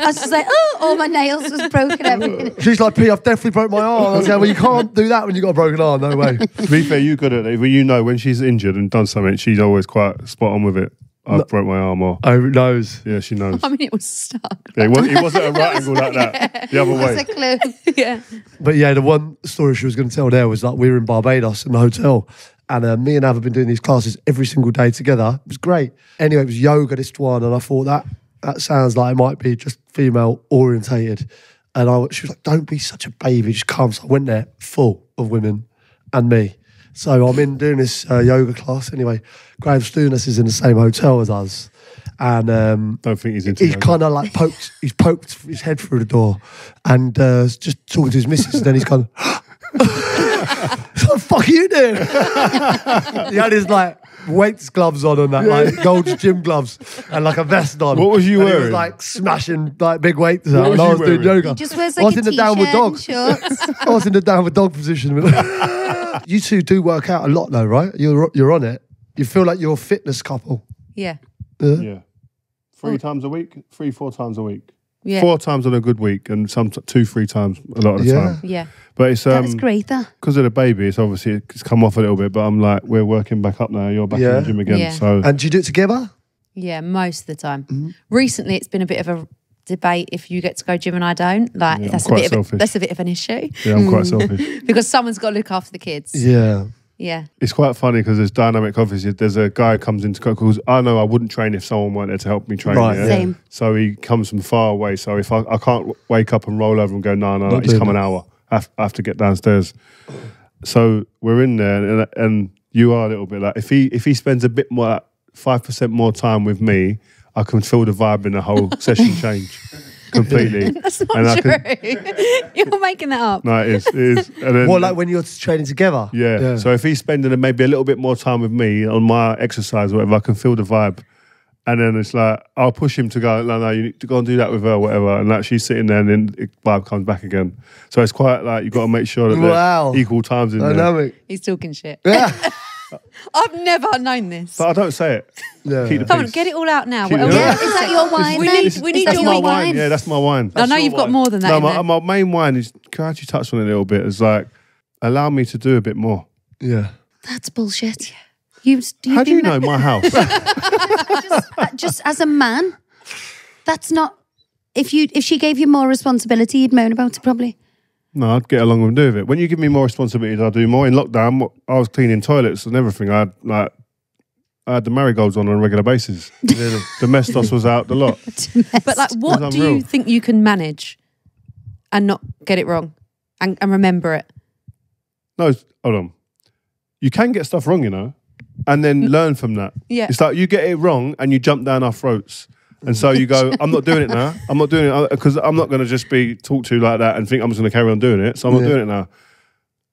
I was just like, oh, all my nails was broken. Everything. *laughs* She's like, P, I've definitely broke my arm. I was like, well, you can't do that when you have got a broken arm. No way. To be fair, you good at it. Well, you know when she's injured and done something, she's always quite spot on with it. I broke my arm, off. Oh, knows. yeah, she knows. *laughs* I mean, it was stuck. Yeah, it, was, it wasn't a right angle like that. *laughs* The other way. That's a clue. *laughs* yeah. But yeah, the one story she was going to tell there was like we were in Barbados in the hotel, and uh, me and Ab have been doing these classes every single day together. It was great. Anyway, it was yoga this one, and I thought that that sounds like it might be just female orientated. And I, she was like, "Don't be such a baby, just come." So I went there full of women and me. So I'm in doing this uh, yoga class anyway. Graeme Souness is in the same hotel as us, and um, Don't think he's into he's kind of like poked, he's poked his head through the door and uh, just talking to his missus. And then he's gone, *gasps* What the fuck are you doing? *laughs* he had his like weights gloves on and that, like gold gym gloves and like a vest on. What was you and He was wearing? like smashing like big weights out. was And I you was doing wearing? yoga. Just wears I like was a in the downward dog. shorts. *laughs* I was in the downward dog position. *laughs* you two do work out a lot though, right? You're, you're on it. You feel like you're a fitness couple. Yeah. Yeah. three oh. times a week, three, four times a week. Yeah. Four times on a good week, and some two, three times a lot of the Yeah. time. Yeah. But it's That um was great. That because of the baby. It's obviously it's come off a little bit, but I'm like, we're working back up now. You're back Yeah. in the gym again, Yeah. so And do you do it together? Yeah, most of the time. Mm-hmm. Recently, it's been a bit of a debate if you get to go gym and I don't. Like Yeah, I'm that's a quite bit of a, that's a bit of an issue yeah, I'm quite *laughs* selfish. because someone's got to look after the kids. Yeah. Yeah. It's quite funny because there's dynamic obviously. There's a guy who comes into because I know I wouldn't train if someone weren't there to help me train. Right, yeah? Same. So he comes from far away. So if I, I can't wake up and roll over and go, no, no, no Not he's doing come an hour. I have, I have to get downstairs. So we're in there, and, and you are a little bit like if he if he spends a bit more, five percent more time with me, I can feel the vibe in the whole *laughs* session change completely. *laughs* That's not And true. can- *laughs* You're making that up. No, it is. It is. And then, Well, like when you're training together. yeah. So if he's spending maybe a little bit more time with me on my exercise or whatever, I can feel the vibe. And then it's like I'll push him to go. No, no, you need to go and do that with her, whatever. And like she's sitting there, and then the vibe comes back again. So it's quite like you've got to make sure that Wow. equal times in there. Dynamic. He's talking shit. Yeah. *laughs* *laughs* I've never known this. But I don't say it. *laughs* Yeah. Keep the Come on, peace. get it all out now. Keep What it else? yeah, is that your wine? We then? need- we Is need that That's your my wine. Yeah, that's my wine. I know you've got more than that. No, in my, there. my main wine is. Can I actually touch on it a little bit? Is like allow me to do a bit more. Yeah. That's bullshit. You, you How do you know my house? *laughs* just, uh, just as a man, that's not. If you if she gave you more responsibility, you'd moan about it probably. No, I'd get along and do with it. When you give me more responsibilities, I'll do more. In lockdown, I was cleaning toilets and everything. I had like I had the marigolds on on a regular basis. *laughs* the Mestos was out the lot. *laughs* But like, what do you think you can manage and not get it wrong and, and remember it? No, hold on. You can get stuff wrong, you know, and then learn from that. Yeah. It's like you get it wrong and you jump down our throats. And so you go, I'm not doing it now. I'm not doing it because I'm not going to just be talked to like that and think I'm just going to carry on doing it. So I'm not Yeah. doing it now.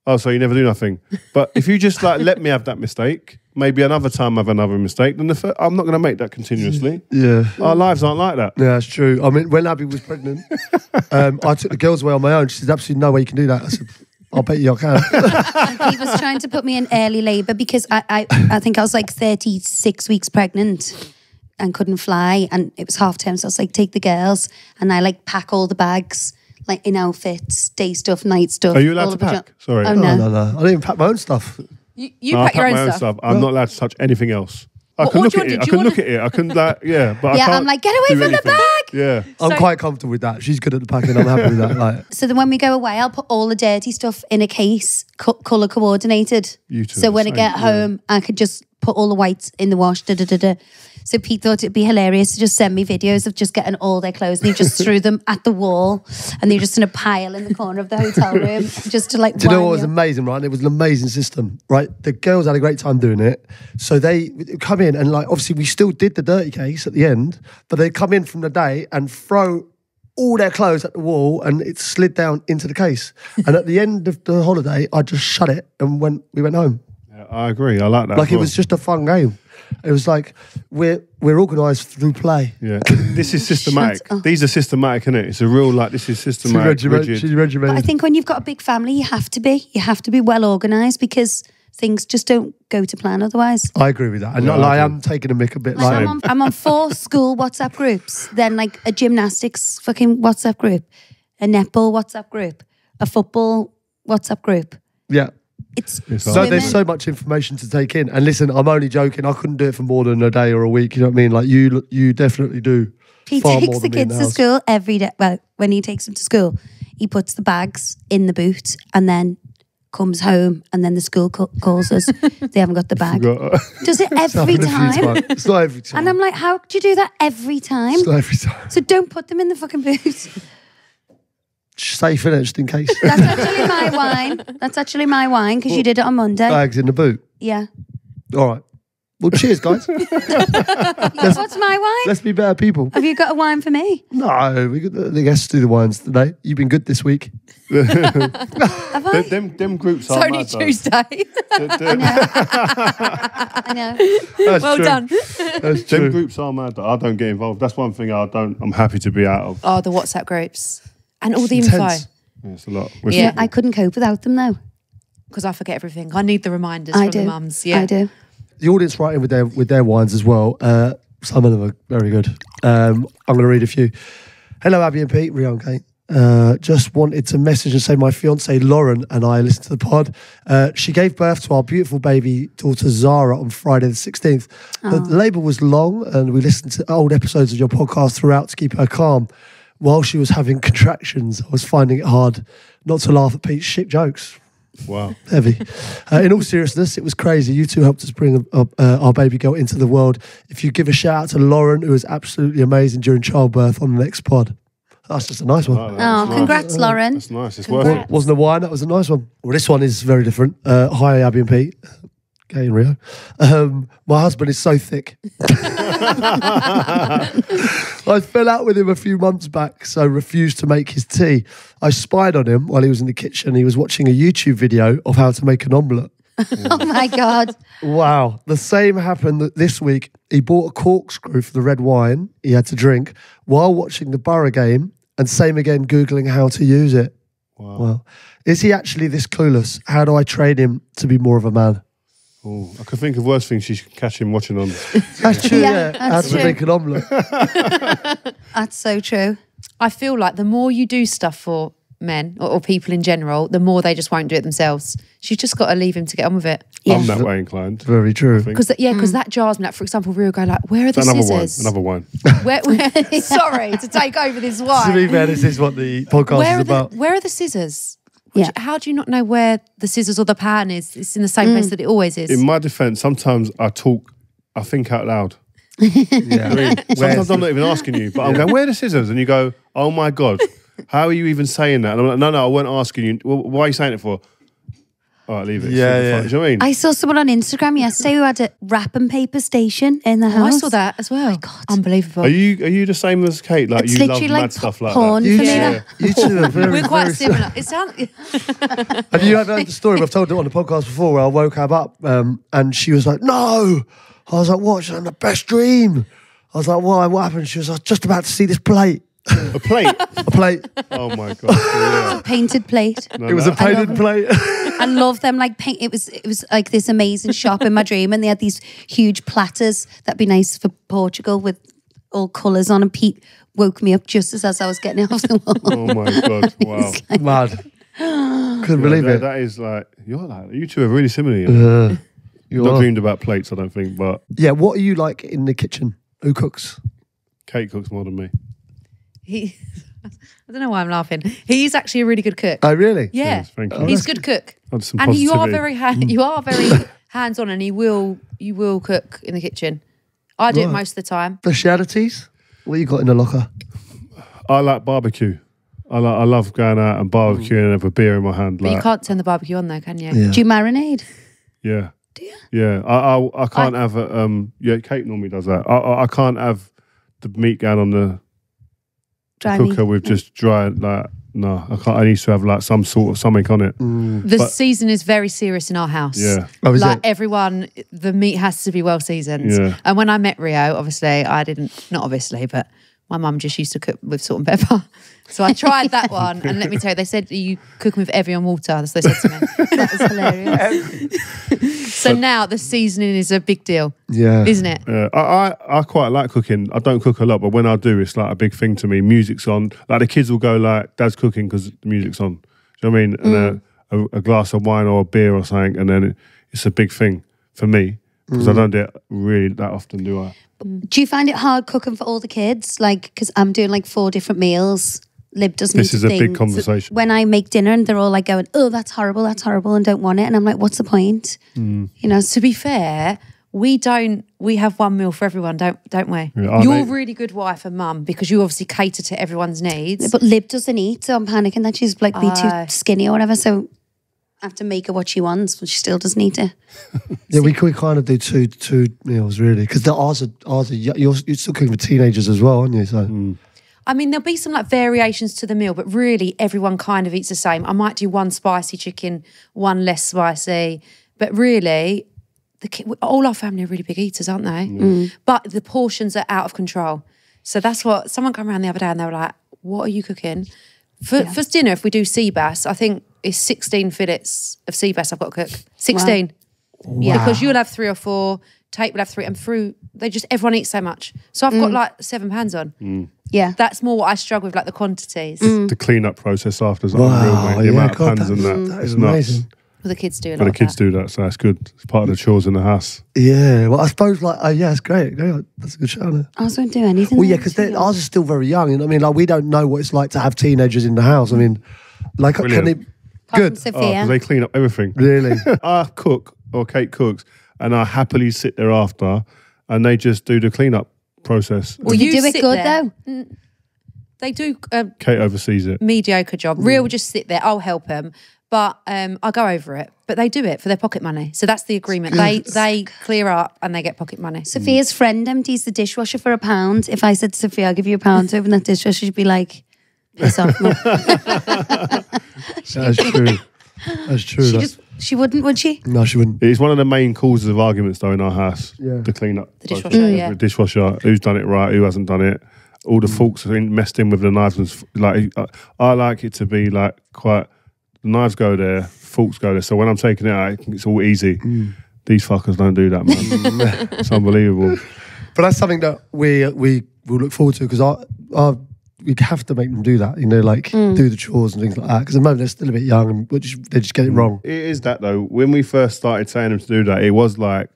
Oh, so you never do nothing. But if you just like let me have that mistake, maybe another time I have another mistake, then the fir- I'm not going to make that continuously. Yeah. Our lives aren't like that. Yeah, that's true. I mean, when Abbey was pregnant, um, I took the girls away on my own. She said, absolutely no way you can do that. I said, I'll bet you I can. *laughs* he was trying to put me in early labour because I, I, I think I was like 36 weeks pregnant and couldn't fly. And it was half term. So I was like, take the girls. And I like pack all the bags, like in outfits, day stuff, night stuff. Are you allowed all to the pyja- pack? Sorry. Oh, no, no. no, no. I didn't even pack my own stuff. You, you No, I pack your pack own my own stuff. stuff. I'm not allowed to touch anything else. I What- can look at it. I Do you can look at it. I can *laughs* like yeah, but I Yeah, can't I'm like, get away do from the bag. Yeah. I'm So- quite comfortable with that. She's good at the packing. I'm happy with that. Like, *laughs* So then when we go away, I'll put all the dirty stuff in a case, co- colour coordinated. You two So when I get same, yeah. home, I could just put all the whites in the wash. Da, da, da, da. So Pete thought it'd be hilarious to just send me videos of just getting all their clothes and he just threw them at the wall and they're just in a pile in the corner of the hotel room just to like. do you know what was up. amazing, right? It was an amazing system, right? The girls had a great time doing it. So they come in and like, obviously we still did the dirty case at the end, but they come in from the day and throw all their clothes at the wall and it slid down into the case. and at the end of the holiday, I just shut it and went, we went home. Yeah, I agree. I like that. Like as it well. was just a fun game. It was like we're we're organised through play. Yeah, this is *laughs* systematic. These are systematic, isn't it? It's a real like this is She's systematic, regimented. rigid. She's regimented. But I think when you've got a big family, you have to be. You have to be well organised because things just don't go to plan otherwise. I agree with that. And Yeah, like, I, I am taking a mick a bit Like like I'm on, I'm on four *laughs* school WhatsApp groups, then like a gymnastics fucking WhatsApp group, a netball WhatsApp group, a football WhatsApp group. yeah. It's It's So hard. there's so much information to take in. And listen, I'm only joking. I couldn't do it for more than a day or a week. You know what I mean? Like you, you definitely do. He far takes more the than me in kids the to house. school every day. Well, when he takes them to school, he puts the bags in the boot and then comes home and then the school co- calls us. *laughs* they haven't got the bag. Does it *laughs* every Happened a time? It's not every time. And I'm like, how do you do that every time? it's not every time. So don't put them in the fucking boot. Safe in it, just in case. *laughs* That's actually my wine. That's actually my wine because you did it on Monday. Bags in the boot. yeah. All right. Well, cheers, guys. *laughs* What's my wine? Let's be better people. Have you got a wine for me? No, we got the, the guests do the wines today. You've been good this week. *laughs* Have them, I? them, them groups It's are only mad, though. Tuesday. Them- them- I know. That's well true. done. That's them true. groups are mad. Though. I don't get involved. That's one thing I don't. I'm happy to be out of. Oh, the WhatsApp groups and all the It's info intense. Yeah, it's a lot. Yeah. I couldn't cope without them though. because I forget everything. I need the reminders I from do. the mums. Yeah. I do. The audience writing with their with their wines as well. Uh, some of them are very good. Um, I'm going to read a few. Hello, Abbey and Pete, Rio and Kate. Uh, just wanted to message and say my fiance Lauren and I listened to the pod. Uh, she gave birth to our beautiful baby daughter Zara on Friday the 16th. The labour was long, and we listened to old episodes of your podcast throughout to keep her calm. While she was having contractions, I was finding it hard not to laugh at Pete's shit jokes Wow. heavy. Uh, in all seriousness, it was crazy. You two helped us bring uh, uh, our baby girl into the world. If you give a shout out to Lauren, who was absolutely amazing during childbirth on the next pod. That's just a nice one. Oh, Oh, nice. congrats, Lauren. That's nice. It's worth it. Wasn't a wine, that was a nice one. Well, this one is very different. Uh, hi, Abbey and Pete. Kate and Rio. Um, my husband is so thick. *laughs* I fell out with him a few months back, so refused to make his tea. I spied on him while he was in the kitchen. He was watching a YouTube video of how to make an omelette. *laughs* Oh my God. Wow. The same happened th- this week. He bought a corkscrew for the red wine he had to drink while watching the Borough game, and same again, Googling how to use it. Wow. Well, is he actually this clueless? How do I train him to be more of a man? Ooh, I could think of worse things you should catch him watching on. *laughs* That's true. Yeah, Yeah, that's how to true. make an omelette. *laughs* That's so true. I feel like the more you do stuff for men or, or people in general, the more they just won't do it themselves. She's just got to leave him to get on with it. Yeah. I'm that way inclined. Very true. Because yeah, because mm. that jars me. Like for example, Rio go like, "Where are the Another one. scissors? Another one. *laughs* Where, where, sorry to take over this one. To be wine. fair, this is what the podcast Where is are, the, about. where are the scissors? Yeah. Which- How do you not know where the scissors or the pan is? It's in the same place mm. that it always is. In my defense, sometimes I talk, I think out loud. *laughs* Yeah. Sometimes I'm not even asking you, but I'm going, where are the scissors? And you go, oh my God, how are you even saying that? And I'm like, no, no, I weren't asking you. Well, why are you saying it for? All right, leave it. Yeah, It's yeah. fine. Do you know what I mean? I saw someone on Instagram yesterday who had a wrapping paper station in the Oh, house. I saw that as well. God. Unbelievable. Are you are you the same as Kate? Like It's you love literally mad like stuff like porn that? You for me. two, *laughs* you two are very, We're quite very similar. It sounds. *laughs* Have you ever heard the story? I've told it on the podcast before where I woke her up um, and she was like, No. I was like, What? She's like, the best dream. I was like, Why? What happened? She was like, Just about to see this plate. A plate. *laughs* A plate. oh my God. Yeah. Painted plate. No, it was no. a painted plate. I love them. Like paint. It was. It was like this amazing shop in my dream, and they had these huge platters that'd be nice for Portugal with all colours on. And Pete woke me up just as, as I was getting off the wall. Oh my God. *laughs* Wow. Mad. Couldn't believe Yeah, it. That is like, you're like, you two are really similar. You know? Uh, you Not are. dreamed about plates, I don't think, but Yeah, what are you like in the kitchen? Who cooks? Kate cooks more than me. he, *laughs* I don't know why I'm laughing. He's actually a really good cook. Oh, really? yeah, Yes, thank you. he's a good cook, That's some and you are positivity. very ha- you are very *coughs* hands on, and he will you will cook in the kitchen. I do it Right. most of the time. Specialities? What you got in the locker? I like barbecue. I like, I love going out and barbecuing and have a beer in my hand. But you Like, can't turn the barbecue on though, can you? Yeah. Do you marinade? yeah, Do you? yeah. I I, I can't have a, um. Yeah, Kate normally does that. I, I I can't have the meat going on the Dry cooker meat? with just dry like. No, I can't. I need to have like some sort of something on it. Mm. The But- season is very serious in our house. Yeah, Oh, like it? everyone, the meat has to be well seasoned. Yeah. And when I met Rio, obviously, I didn't, not obviously, but my mum just used to cook with salt and pepper. *laughs* So I tried that one, and let me tell you, they said you cooking with Evian water. That's what they said to me. *laughs* That was hilarious. So now the seasoning is a big deal, Yeah. isn't it? yeah. I, I I quite like cooking. I don't cook a lot, but when I do, it's like a big thing to me. Music's on. Like the kids will go like, "Dad's cooking" because the music's on. Do you know what I mean? And Mm. a, a, a glass of wine or a beer or something, and then it, it's a big thing for me because Mm. I don't do it really that often, do I? Do you find it hard cooking for all the kids? Like, because I'm doing like four different meals. Lib doesn't. This is a big conversation. when I make dinner and they're all like going, "Oh, that's horrible, that's horrible," and don't want it, and I'm like, "What's the point?" Mm. You know. To be fair, we don't. We have one meal for everyone, don't don't we? Yeah, You're know. a really good wife and mum because you obviously cater to everyone's needs. But Lib doesn't eat, so I'm panicking that she's like be Aye. too skinny or whatever. So I have to make her what she wants, but she still doesn't eat it. *laughs* Yeah, we, we kind of do two two meals really because the ours are ours are you're, you're still cooking for teenagers as well, aren't you? So Mm. I mean, there'll be some like variations to the meal, but really everyone kind of eats the same. I might do one spicy chicken, one less spicy, but really, the ki- all our family are really big eaters, aren't they? Mm. Mm. But the portions are out of control. So that's what someone came around the other day and they were like, "What are you cooking for for dinner?" If we do sea bass, I think it's sixteen fillets of sea bass I've got to cook. Sixteen. Yeah, because you'll have three or four. Tate will have three, and through they just everyone eats so much. So I've got mm. like seven pans on. Mm. Yeah. That's more what I struggle with, like the quantities. Mm. The clean up process after is Wow, unreal, mate. The yeah, amount of God, pans and that's- that. that it's is nuts. amazing. But the kids do a lot. But the of kids that. do that, so that's good. It's part of the chores in the house. Yeah, well, I suppose like, oh yeah, it's great. Yeah, that's a good show. Isn't it? I won't do anything. Well, yeah, because ours are still very young. You know what I mean? Like, we don't know what it's like to have teenagers in the house. I mean, like, can Brilliant. it? Apart Good. from Oh, they clean up everything. Really? I *laughs* ah, cook or Kate cooks, and I happily sit there after, and they just do the clean up process. Well, you, you do it good there. though. Mm. They do a Kate oversees it. mediocre job. Mm. Real will just sit there. I'll help them, but um, I'll go over it. But they do it for their pocket money. So that's the agreement. They they clear up and they get pocket money. Sophia's friend empties the dishwasher for a pound. If I said Sophia, I'll give you a pound to open that dishwasher, she'd be like, piss off. *laughs* That's true. That's true. she that- just, she wouldn't, would she? no, she wouldn't. It's one of the main causes of arguments, though, in our house. Yeah. The clean up. The dishwasher, Mm. yeah. The dishwasher. Who's done it right? Who hasn't done it? All the forks are in, messed in with the knives. And, like I, I like it to be like quite. The knives go there, forks go there. So when I'm taking it out, I think it's all easy. These fuckers don't do that, man. *laughs* it's unbelievable. But that's something that we we will look forward to because I, I we have to make them do that. You know, like hmm. do the chores and things like that. Because at the moment they're still a bit young and we just, they just get it wrong. It is that though. When we first started saying them to do that, it was like,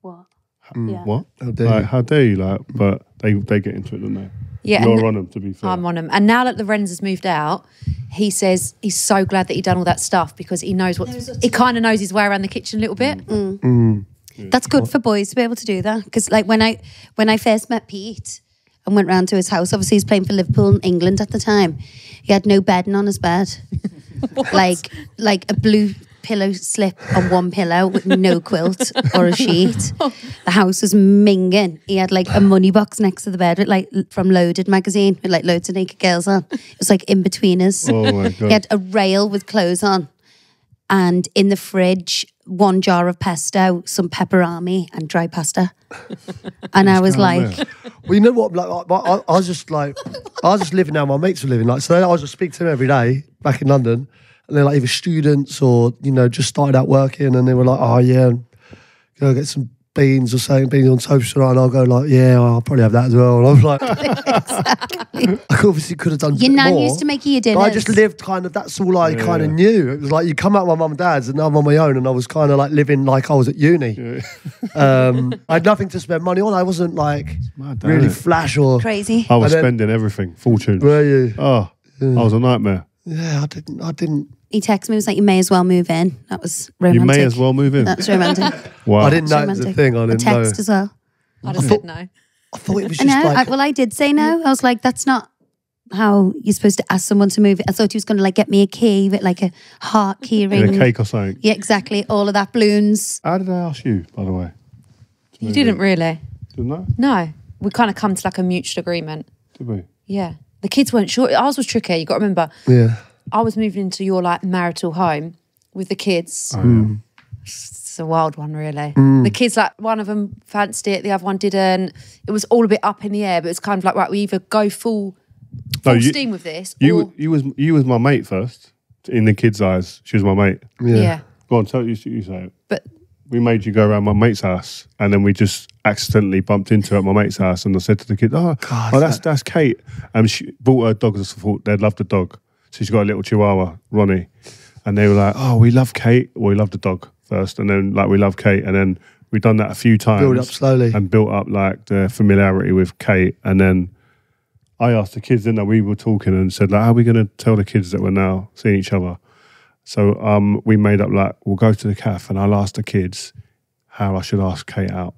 What? Mm. Yeah. what? How dare Like, you. how dare you? Like, but they they get into it, don't they? Yeah, You're on them, to be fair. I'm on him. And now that Lorenz has moved out, he says he's so glad that he done all that stuff because he knows what he kind of knows his way around the kitchen a little bit. Mm. Mm. That's good for boys to be able to do that. Because like when I when I first met Pete and went round to his house, obviously he's playing for Liverpool in England at the time. He had no bedding on his bed. *laughs* like like a blue pillow slip on one pillow with no *laughs* quilt or a sheet. *laughs* The house was minging. He had like a money box next to the bed with like from Loaded magazine with like loads of naked girls on. It was like in between us. Oh my god. He had a rail with clothes on, and in the fridge, one jar of pesto, some Peperami, and dry pasta. *laughs* And I was like, Well, you know what? Like, I, I, I was just like, I was just living how my mates were living. Like, so I was just speak to them every day back in London, and they're like either students or you know just started out working, and they were like, oh yeah, go get some beans or something, beans on toast tonight, and I'll go like, yeah, I'll probably have that as well. And I was like, *laughs* *laughs* I obviously could have done. your nan more, used to make you your but dinners. I just lived kind of. That's all I kind of knew. It was like you come out with my mum and dad's, and now I'm on my own, and I was kind of like living like I was at uni. *laughs* um, I had nothing to spend money on. I wasn't like mad, really it? flash or. Crazy. I was And then- spending everything, fortune. Were you? Oh, I was a nightmare. Yeah, I didn't. I didn't. He texted me, was like, you may as well move in. That was romantic. You may as well move in. That's romantic. *laughs* wow. I didn't know it was a romantic. thing. I A didn't know. text as well. I'd have said no. I thought it was I just know. I, like. well, I did say no. I was like, that's not how you're supposed to ask someone to move it. I thought he was going to like get me a key with like a heart key In ring. a cake or something. Yeah, exactly. All of that balloons. How did I ask you, by the way? You didn't really. Didn't I? No, we kind of come to like a mutual agreement. Did we? Yeah, the kids weren't sure. Ours was tricky. You got to remember. yeah. I was moving into your like marital home with the kids. Oh, mm. It's a wild one, really. Mm. The kids, like one of them fancied it, the other one didn't. It was all a bit up in the air, but it's kind of like right, we either go full, No, you- steam with this, You, or you was you was my mate first. In the kids' eyes, she was my mate. Yeah. yeah. Go on, tell you, you say it. But We made you go around my mate's house, and then we just accidentally bumped into her at my mate's house, and I said to the kids, "Oh, God, oh that's that- that's Kate." And she bought her dog as a thought they'd love the dog, so she's got a little Chihuahua, Ronnie, and they were like, "Oh, we love Kate." Well, we love the dog first, and then like we love Kate, and then we've done that a few times, Build up slowly. and built up like the familiarity with Kate, and then. I asked the kids, then we were talking and said, like, how are we going to tell the kids that we're now seeing each other? So um, we made up like, we'll go to the cafe and I'll ask the kids how I should ask Kate out.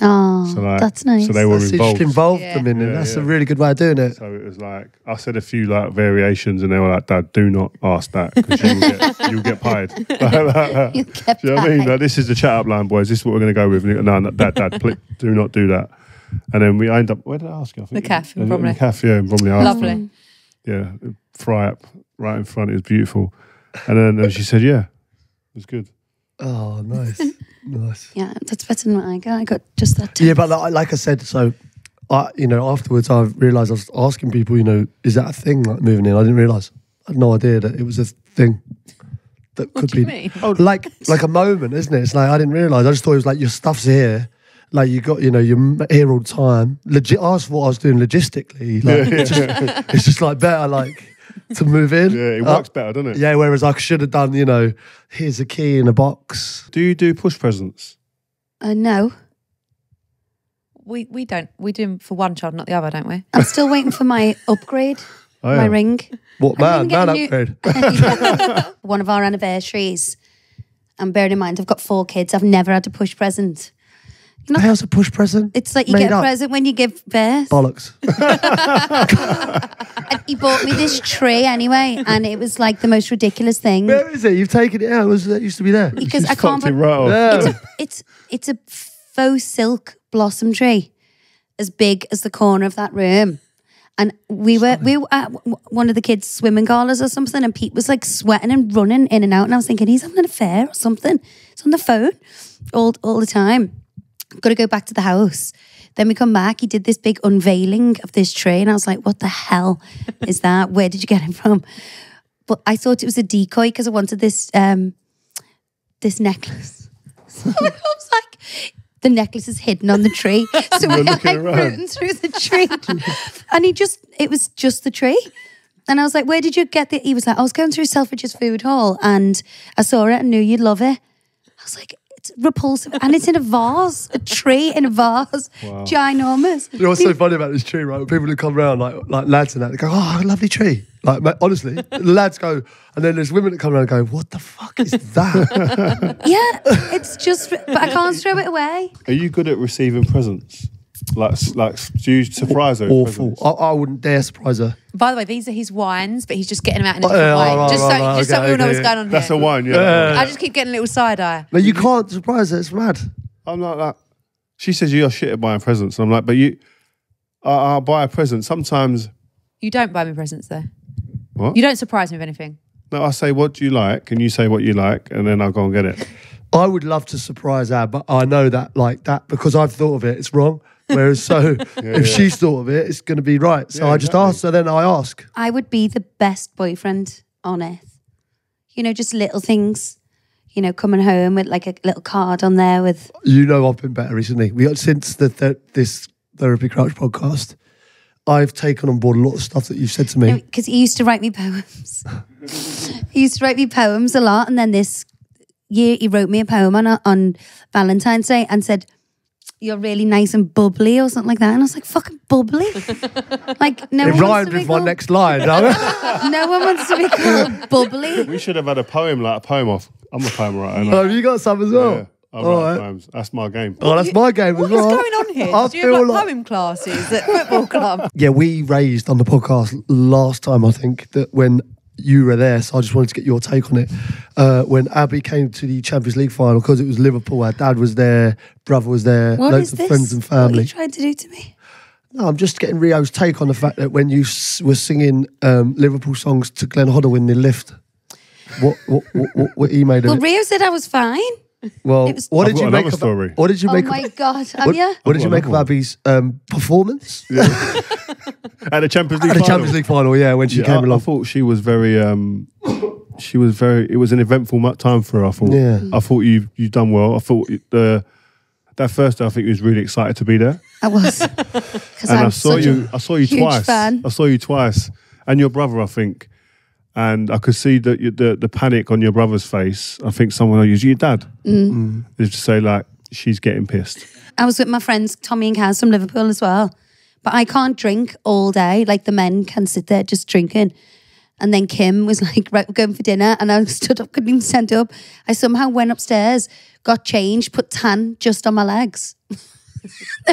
Oh, So like, that's nice. So they were That's involved. just involved Yeah. them in it. Yeah, That's a really good way of doing it. So it was like, I said a few like variations and they were like, Dad, do not ask that because you'll get, *laughs* you'll get pied. *laughs* *laughs* You kept Do you know what I mean? Like, this is the chat up line, boys. This is what we're going to go with. And No, no, Dad, Dad, please, do not do that. And then we end up, where did I ask you? I think The cafe in the cafe, yeah, in Bromley. Asked her. lovely. Yeah, fry up right in front. It was beautiful. And then uh, she said, yeah, it was good. Oh, nice, *laughs* nice. Yeah, that's better than what I got. I got just that. Yeah, but like, like I said, so I, you know, afterwards I realised I was asking people, you know, is that a thing like moving in? I didn't realise. I had no idea that it was a thing that What could do you be mean? *laughs* oh, like like a moment, isn't it? It's like I didn't realise. I just thought it was like your stuff's here, Like you got, you know, you're here all the time. Legit, I asked what I was doing logistically. Like, it's, just, it's just like better, like *laughs* to move in. Yeah, it Uh, works better, doesn't it? yeah, whereas I should have done, you know, here's a key in a box. Do you do push presents? Uh, no, We we don't. We do 'em for one child, not the other, don't we? I'm still waiting for my *laughs* upgrade, Oh, my ring. What I'm man? Man get new- upgrade. *laughs* One of our anniversaries. And bearing in mind, I've got four kids. I've never had to push present. The hell's a push present? It's like you Made get a up. present when you give birth. Bollocks. *laughs* *laughs* And he bought me this tree anyway, and it was like the most ridiculous thing Where is it? You've taken it out. It was it used to be there? because She's I can't. fucked it right off. Yeah. It's a, it's it's a faux silk blossom tree, as big as the corner of that room. And we were we were at one of the kids' swimming galas or something, and Pete was like sweating and running in and out, and I was thinking he's having an affair or something. He's on the phone all all the time. Got to go back to the house. Then we come back. He did this big unveiling of this tree, and I was like, "What the hell is that? Where did you get it from?" But I thought it was a decoy because I wanted this um, this necklace. *laughs* So I was like, the necklace is hidden on the tree. *laughs* So we're like around. rooting through the tree. *laughs* and he just, it was just the tree. And I was like, where did you get the? He was like, I was going through Selfridges food hall and I saw it and knew you'd love it. I was like, repulsive. And it's in a vase, a tree in a vase, ginormous. You know what's so funny about this tree, right? When people who come around, like like lads and that, they go, "Oh, lovely tree." Like honestly, the lads go, and then there's women that come around and go, "What the fuck is that?" *laughs* Yeah, it's just, but I can't throw it away. Are you good at receiving presents? Like, like, do you surprise her? Awful. I, I wouldn't dare surprise her. By the way, these are his wines, but he's just getting them out in a Oh, different yeah, way. right, just right, so, right, just so okay, we all know okay. what's going on That's here. a wine, yeah. I just keep getting a little side eye. No, you can't surprise her. It's mad. I'm like that. She says you're shit at buying presents, and I'm like, but you, I I'll buy a present. Sometimes, You don't buy me presents though. What? You don't surprise me with anything. no, I say, what do you like? And you say what you like, and then I'll go and get it. I would love to surprise her, but I know that like that because I've thought of it, it's wrong. Whereas so *laughs* if she's thought of it, it's going to be right. So Yeah, I just exactly. ask. So then I ask. I would be the best boyfriend on earth. You know, just little things. You know, coming home with like a little card on there with You know, I've been better recently. We got since the th- this therapy crouch podcast. I've taken on board a lot of stuff that you've said to me. because he used to write me poems. *laughs* he used to write me poems a lot, and then this year he wrote me a poem on uh, on Valentine's Day and said, "You're really nice and bubbly" or something like that. And I was like, "Fucking bubbly!" *laughs* like no It one wants rhymed to be with my called, next line. no? *laughs* No one wants to be called bubbly. We should have had a poem, like a poem off. I'm a poem writer. oh, you got some as well. Yeah, I write right. poems. That's my game. Oh, that's my game What as is well. going on here? I Do you have feel like like- poem classes at football club? *laughs* Yeah, we raised on the podcast last time, I think, that when you were there, so I just wanted to get your take on it. Uh, when Abbey came to the Champions League final, because it was Liverpool, our dad was there, brother was there, What loads of this? friends and family. What are you trying to do to me? No, I'm just getting Rio's take on the fact that when you s- were singing um, Liverpool songs to Glenn Hoddle in the lift, what what what, what, what he made of Well, it? Rio said I was fine. Well, it was- what did you make another of story. What did you Oh make? my of, god, have what, you? what did you make of Abbey's um, performance *laughs* At the Champions League. at the final. Champions League final? Yeah, when she Yeah, came I, I thought she was very. Um, she was very. It was an eventful time for her. I thought. Yeah. I thought you you done well. I thought it- the that first day I think you was really excited to be there, I was *laughs* *laughs* because and I'm I saw such you. I saw you twice. fan. I saw you twice, and your brother. I think, and I could see the the, the panic on your brother's face. I think someone I used your dad. Mm. Is to say like she's getting pissed. I was with my friends Tommy and Kaz from Liverpool as well. But I can't drink all day. Like the men can sit there just drinking. And then Kim was *laughs* like, right, we're going for dinner. And I *laughs* stood up, couldn't even stand up. I somehow went upstairs, got changed, put tan just on my legs. *laughs*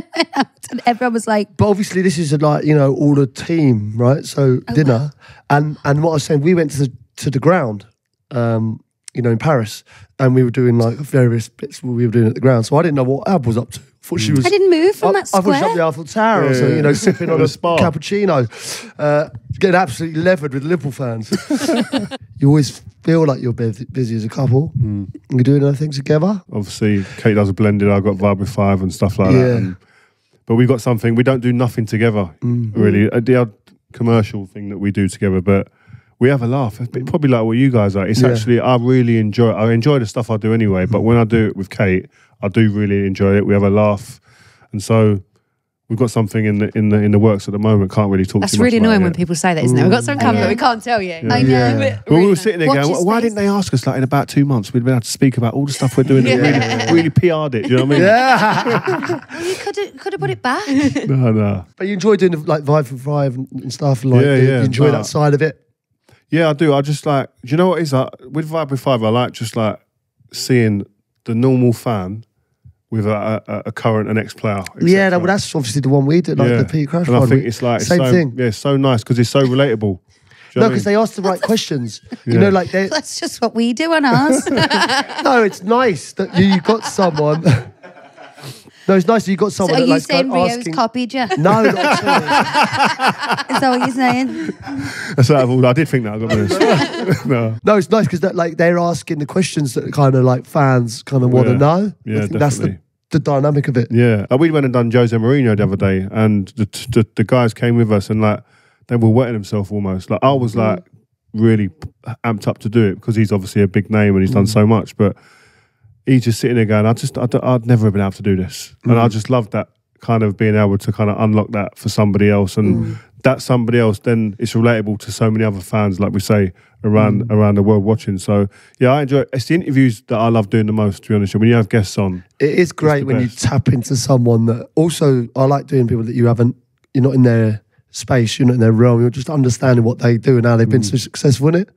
and everyone was like, But obviously, this is like you know all the team, right? So Oh, dinner, and and what I was saying, we went to the to the ground, um, you know, in Paris, and we were doing like various bits we were doing at the ground. So I didn't know what Ab was up to. I thought she was. I didn't move from I, that I thought she was up the Eiffel Tower or something, you know, yeah. sipping *laughs* on a a spa. cappuccino, uh, getting absolutely levered with Liverpool fans. *laughs* you always feel like you're busy, as a couple. Mm. You're doing other things together. Obviously, Kate does a blended. I've got Vibe with Five and stuff like Yeah. that. And, but we've got something. We don't do nothing together, really. Uh, The odd commercial thing that we do together, but we have a laugh. It's probably like what you guys are. It's Yeah. actually I really enjoy. I enjoy the stuff I do anyway. But when I do it with Kate, I do really enjoy it. We have a laugh. and so we've got something in the in the in the works at the moment. Can't really talk. That's too much really about annoying it when people say that, isn't it? We've got something mm. coming, Yeah. but we can't tell you. I know. Yeah. but- Well, we were sitting there Watch going, why space." didn't they ask us like in about two months? We'd been able to speak about all the stuff we're doing. and Yeah. Really, really PR'd it. Do you know what I mean? Yeah. You could have could have put it back. *laughs* No, no. but you enjoy doing the, like Vibe for Five and, and stuff. And, like, Yeah, you, yeah. you enjoy Nah. that side of it. Yeah, I do. I just like, do you know what it is? Like, with Vibe with Five, I like just like seeing the normal fan with a, a, a current and ex player. Yeah, that, well, that's obviously the one we did, like the Peter Crouch And I think We- it's like, it's same so, thing. Yeah, it's so nice because it's so relatable. You know No, what I because mean? they ask the right questions. You Yeah. know, like they. That's just what we do on ours. *laughs* No, it's nice that you, you got someone. No, it's nice that you got someone. so someone are that you like saying Rio's asking. copied *laughs* you? *laughs* Is No, not at all. that what you're saying? That's out of all. I did think that. I got honest. *laughs* no. No, it's nice because that like they're asking the questions that kind of like fans kind of want to Yeah. know. Yeah, I think that's the, the dynamic of it. Yeah, like we went and done Jose Mourinho the other day, and the, the the guys came with us, and like they were wetting themselves almost. Like I was mm. like really amped up to do it because he's obviously a big name and he's done mm. so much, but he's just sitting there going, "I just, I I'd never have been able to do this," and I mm. just love that kind of being able to kind of unlock that for somebody else, and mm. that somebody else then it's relatable to so many other fans, like we say around mm. around the world watching. So yeah, I enjoy. It's the interviews that I love doing the most. To be honest, when you have guests on. It is great when you tap into someone that also I like doing people that you haven't you're not in their space, you know, not in their realm, you're just understanding what they do and how they've been Mm. so successful in it.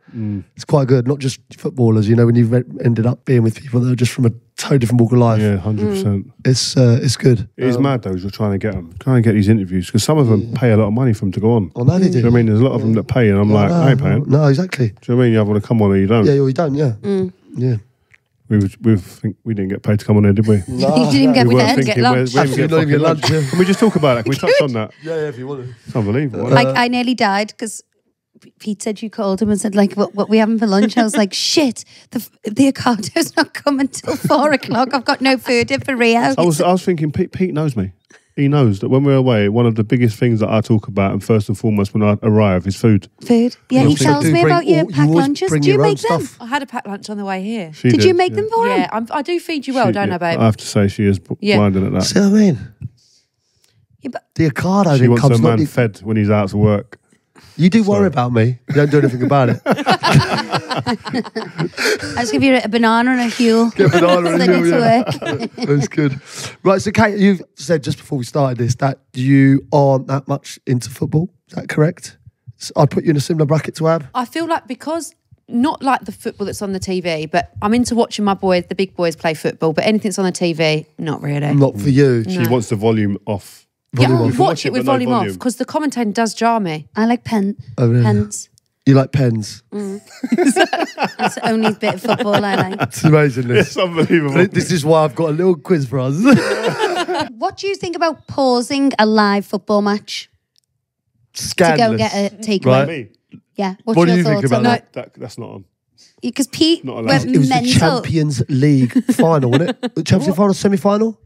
It's quite good. Not just footballers, you know, when you've ended up being with people that are just from a totally different walk of life. Yeah, hundred percent. It's uh, it's good. It is mad though. as You're trying to get them, trying to get these interviews because some of them pay a lot of money for them to go on. I know they Do you know what I mean? There's a lot of them that pay, and I'm like, I ain't paying. No, exactly. Do you know what I mean? You either want to come on or you don't. Yeah, you don't. Yeah, yeah. We was, we think we didn't get paid to come on here, did we? *laughs* you didn't even get we with weren't get lunch. where's- we didn't Absolutely get not even fucking get lunch, Can we just talk about it? Can we *laughs* touch on that? Yeah, yeah. If you want to. It's unbelievable. isn't Like? I nearly died because Pete said you called him and said like what what we having for lunch. I was like *laughs* shit. The the Ocado's not coming till four o'clock. I've got no food in for Rio. I was I was thinking Pete, Pete knows me. He knows that when we're away, one of the biggest things that I talk about, and first and foremost when I arrive, is food. food. Yeah, he tells me about your all- you packed always lunches. Do you make them? stuff. I had a packed lunch on the way here. She Did you make yeah. them for him? Yeah, I'm, I do feed you well, She- don't yeah, I, babe? I have to say she is b- Yeah. blinding at that. See what I mean? Yeah, but The Ocado She wants comes. her not man the- fed when he's out to work. You do worry Sorry. about me. You don't do anything about it. *laughs* I just give you a banana and a Huel. Get a banana and a *laughs* Send it Huel, to work. *laughs* That's good. Right, so Kate, you said just before we started this that you aren't that much into football. Is that correct? So I'd put you in a similar bracket to Ab. I feel like because not like the football that's on the TV, but I'm into watching my boys, the big boys, play football. But anything that's on the TV, not really. Not for you. She wants the volume off. yeah, volume I'll off. You watch watch it it, with but no volume off because the commentating does jar me. I like pen Oh, really? pens. You like pens. Mm. That's the only bit of football I like. It's amazing. This. It's unbelievable. this is why I've got a little quiz for us. *laughs* What do you think about pausing a live football match to Scandalous. go get a takeaway? Right. Yeah. What's What do your you think about on that? That, that's not on. Because Pete Not allowed. went It was the. Champions League final, wasn't it? The *laughs* Champions League final, semi final?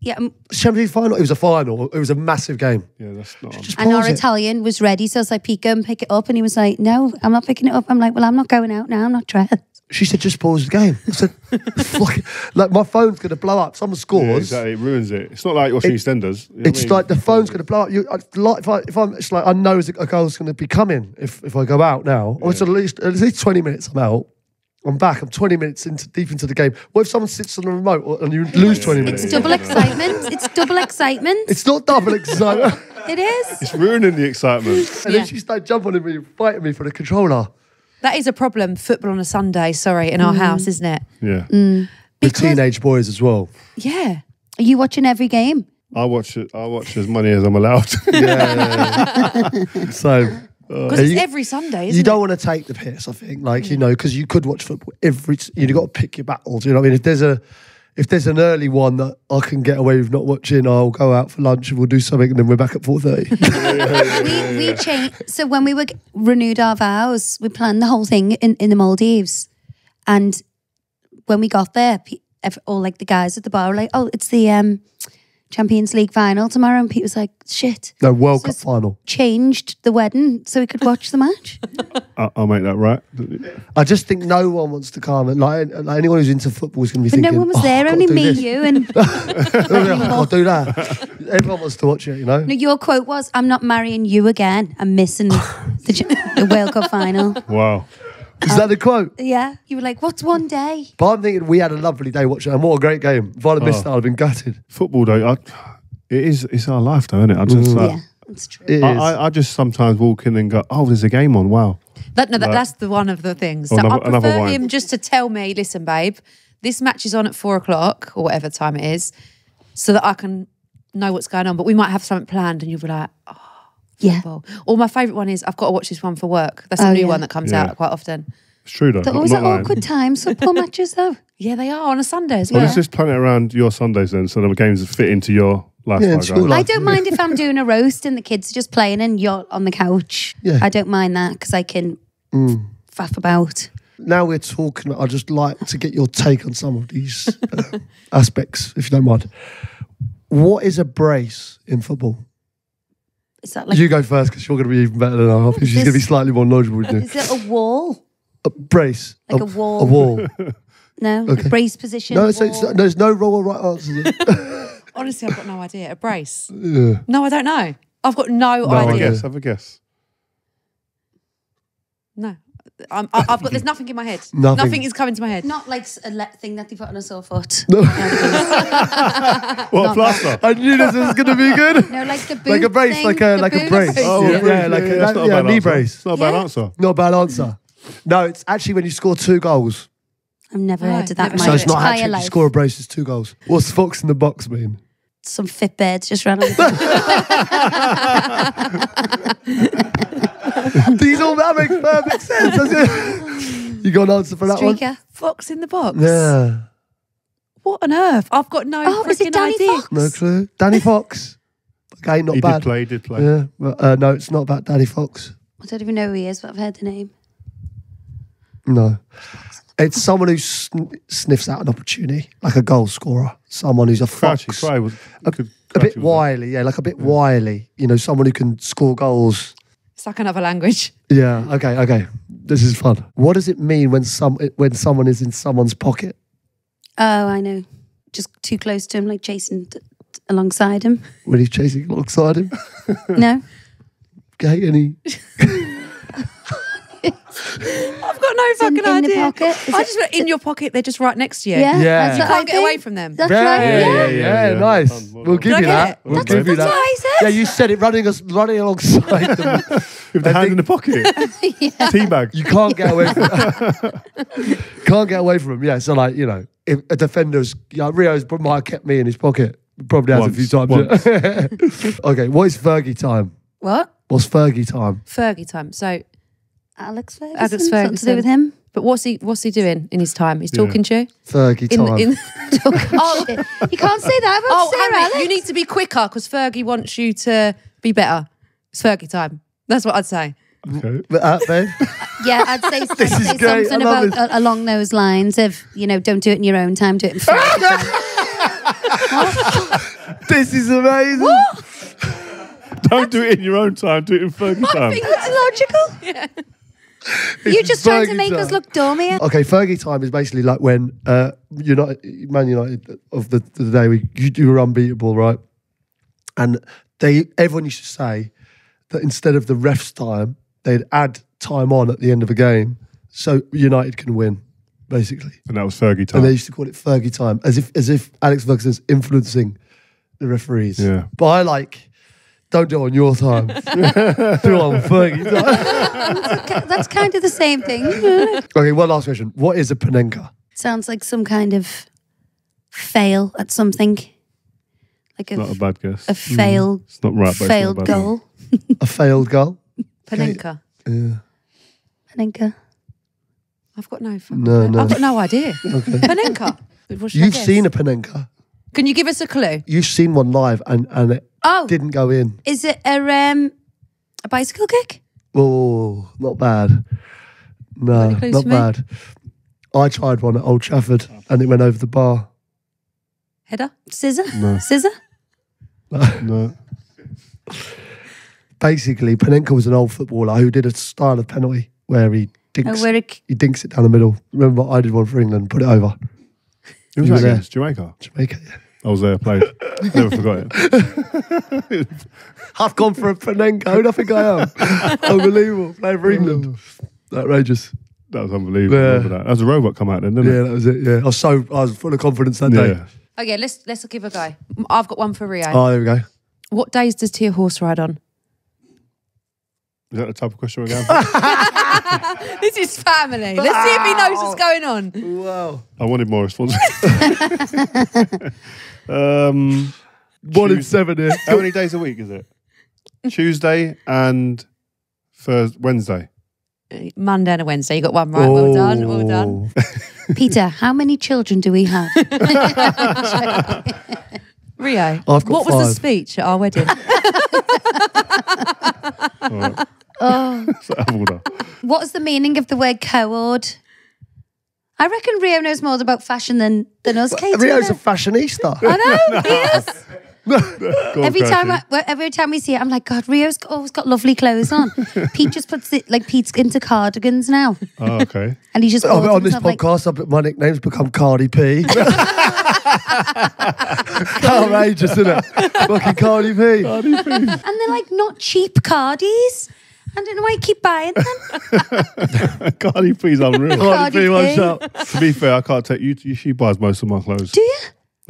Yeah, Champions League final? It was a final. It was a massive game. Yeah, that's not. Just and our it. Italian was ready, so I was like, Pete, go and pick it up. And he was like, No, I'm not picking it up. I'm like, Well, I'm not going out now. I'm not dressed. She said, just pause the game. I said, *laughs* "Fuck it." like my phone's going to blow up. Someone Yeah, scores. exactly. It ruins it. It's not like watching EastEnders. You know what I It's mean? like the phone's going to blow up. You, I, like, if, I, if I'm, it's like I know a goal's going to be coming if, if I go out now. Or it's at least at least twenty minutes. I'm out. I'm back. I'm twenty minutes into deep into the game. What if someone sits on the remote or- and you lose twenty minutes? It's double excitement. It's double excitement. It's not double excitement. *laughs* It is. It's ruining the excitement. and Yeah. then she started jumping on me, and fighting me for the controller. That is a problem. Football on a Sunday, sorry, in our mm. house, isn't it? Yeah. Mm. With Because- teenage boys as well. Yeah. Are you watching every game? I watch it. I watch as many as I'm allowed. *laughs* So *laughs* Because Yeah, it's you- every Sunday, isn't you don't want to take the piss. I think, like you know, because you could watch football every. You've got to pick your battles. You know what I mean? If there's a if there's an early one that I can get away with not watching, I'll go out for lunch and we'll do something, and then we're back at four thirty. *laughs* we we changed. So when we were renewed our vows, we planned the whole thing in, in the Maldives, and when we got there, all like the guys at the bar were like, "Oh, it's the um, Champions League final tomorrow, and Pete was like, "Shit, No, World Cup final. changed the wedding so we could watch the match." *laughs* I- I'll make that right. I just think no one wants to come. And like, like anyone who's into football is going to be But no one was "Oh, there, I've only me, this." you, and *laughs* *laughs* I'll do that. Everyone wants to watch it, you know? no, your quote was, "I'm not marrying you again. I'm missing the, the World Cup final." Wow. Is that the um, quote? Yeah, you were like, "What's one day?" But I'm thinking we had a lovely day watching and what a great game. If I'd have missed Oh. that, I'd have been gutted. Football, day, I, it is. It's our life, though, isn't it? I just like. yeah, that's true. It is. I, I, I just sometimes walk in and go, "Oh, there's a game on! Wow!" That, no, that, Right. that's the one of the things. Oh, So I another- another prefer one. him just to tell me, listen, babe, this match is on at four o'clock or whatever time it is, so that I can know what's going on. But we might have something planned, and you'll be like, oh, Yeah, well. Or my favourite one is I've got to watch this one for work. That's a Oh, new yeah. one that comes Yeah. out quite often. It's true, though. they're always at awkward times. Football *laughs* matches, though. Yeah, they are on a Sunday as Well, well. let's just plan it around your Sundays then, so the games fit into your lifestyle. Yeah, guys. chill I Like- don't mind if I'm doing a roast and the kids are just playing and you're on the couch. Yeah. I don't mind that because I can faff about. now we're talking, I'd just like to get your take on some of these uh, *laughs* aspects, if you don't mind. What is a brace in football? Is that like? you go first because you're going to be even better than I. I think she's going to be slightly more knowledgeable than uh, you. Is it a wall? A brace. Like a wall. A wall. *laughs* No, Okay. a brace position. no, it's, it's, there's no wrong or right answer. *laughs* Honestly, I've got no idea. A brace? yeah. No, I don't know. I've got no, No Have a idea. idea. guess. Have a guess. No. I'm, I- I've got, there's nothing in my head. Nothing. Nothing is coming to my head. Not like a le- thing that they put on a sore foot. *laughs* No. *laughs* What a plaster? I knew this was going to be good. *laughs* No, like the boot like a brace, thing, like a the like a brace. Oh, yeah, a brace. yeah, like Yeah, a, that's not a yeah, bad knee answer. brace. It's not a bad Yeah. answer. Not a bad answer. No, it's actually when you score two goals. I've never No, heard of that. never in my So it's not entire actually you score a brace, it's two goals. What's fox in the box mean? Some Fitbits just ran on the *laughs* These all that makes perfect sense. doesn't it? you got an answer for that one? Fox in the box. Yeah. What on earth? I've got no Oh, is freaking Danny idea. Fox? No clue. Danny Fox. Okay, not He bad. did play. He did play. Yeah, but, uh, no, it's not about Danny Fox. I don't even know who he is, but I've heard the name. No. It's someone who sn- sniffs out an opportunity, like a goal scorer. Someone who's a Crouchy. fox. Cry was A, could- a bit wily, yeah, like a bit wily. You know, someone who can score goals. It's like another language. Yeah. Okay. Okay. This is fun. What does it mean when some when someone is in someone's pocket? Oh, I know. Just too close to him, like chasing t- t- alongside him. When he's chasing alongside him? No, *laughs* Okay. Any? *laughs* *laughs* I've got no in- fucking in the idea. pocket? Is I it- just went in your pocket. They're just right next to you. yeah, Yeah. That's You Can't I get away from them. That's Yeah, right. yeah, Yeah, yeah, yeah, yeah. nice. Um, well We'll give Did you that. We'll That's, give you that's that. what I said. Yeah, you said it running us running alongside them. *laughs* With the hand in the pocket. *laughs* Teabag. You can't get away from *laughs* can't get away from him. Yeah, so like you know, if a defender's you know, Rio's might have kept me in his pocket. Probably has Once, a few times. okay, what is Fergie time? What? What's Fergie time? Fergie time. So, Alex Ferguson. Alex Something to do with him. but what's he? What's he doing in his time? He's talking to you. Fergie In, time. in, *laughs* oh, shit. you can't say that about oh, Sarah Harry, Alex. you need to be quicker because Fergie wants you to be better. It's Fergie time. That's what I'd say. Okay. But, uh, babe, Yeah, I'd say, *laughs* I'd This is say great. something I love about uh, along those lines of you know, don't do it in your own time, do it in Fergie *laughs* time. this is amazing. Don't do it in your own time. Do it in Fergie time. That's logical. You're just trying to Fergie make us look dumb here. Okay, Fergie time is basically like when uh, United, Man United of the, the day we you do were unbeatable, right? And they everyone used to say that instead of the refs time, they'd add time on at the end of a game so United can win, basically. And that was Fergie time. And they used to call it Fergie time, as if as if Alex Ferguson's influencing the referees. Yeah. But I like. Don't do it on your time. *laughs* do it on Fergie *laughs* time. That's kind of the same thing. Okay, one last question. What is a Panenka? Sounds like some kind of fail at something. Like a, Not a bad guess. a failed mm. It's not right, but it's not failed bad goal. A failed goal? Panenka. Yeah. Panenka. I've got no. No, no. I've got no idea. Panenka. What should I You've seen a Panenka. Can you give us a clue? You've seen one live and, and it Oh, didn't go in. is it a um a bicycle kick? Oh, not bad. No, Any clues not for me? bad. I tried one at Old Trafford and it went over the bar. Header? Scissor? No. Scissor? No. Basically, Panenka was an old footballer who did a style of penalty where he dinks, Oh, where it, he dinks it down the middle. Remember, I did one for England, put it over. Who was You were that there. against? Jamaica. Jamaica. Yeah. I was there, played. *laughs* Never forgot it. I've gone for a Panenka. Who do I think I am? *laughs* Unbelievable. Playing for England. Oh. Outrageous. That was unbelievable. Yeah. That. That was a robot come out then, didn't Yeah, that was it. Yeah, I was so I was full of confidence that it? day. Yeah. Okay, let's let's give a go. I've got one for Rio. Oh, there we go. what days does Tia horse ride on? Is that the type of question we're going *laughs* This is family. Let's see if he knows what's going on. Wow. I wanted more response. Um, One in Tues- seven here. how many days a week is it? Tuesday and Thursday, Wednesday. Monday and a Wednesday. You got one right. Well done. Well done. Oh. *laughs* Peter, how many children do we have? *laughs* Rio, I've got what was the five. speech at our wedding? *laughs* oh, So I have all what is the meaning of the word co-ord? I reckon Rio knows more about fashion than than us, Katie. Rio's a fashionista. I know. He *laughs* is. On, Every time, I, well, every time we see it, I'm like, God, Rio's always got lovely clothes on. *laughs* Pete just puts it like Pete's into cardigans now, Oh, okay. *laughs* and he just Oh, but on this himself, like, podcast, I've, my nickname's become Cardi P. Outrageous, isn't it? Fucking Cardi P. and they're like not cheap cardies. I don't know why you keep buying them. *laughs* *laughs* Cardi B's unreal. Cardi Cardi P, one P. to be fair, I can't take you. you- She buys most of my clothes. Do you?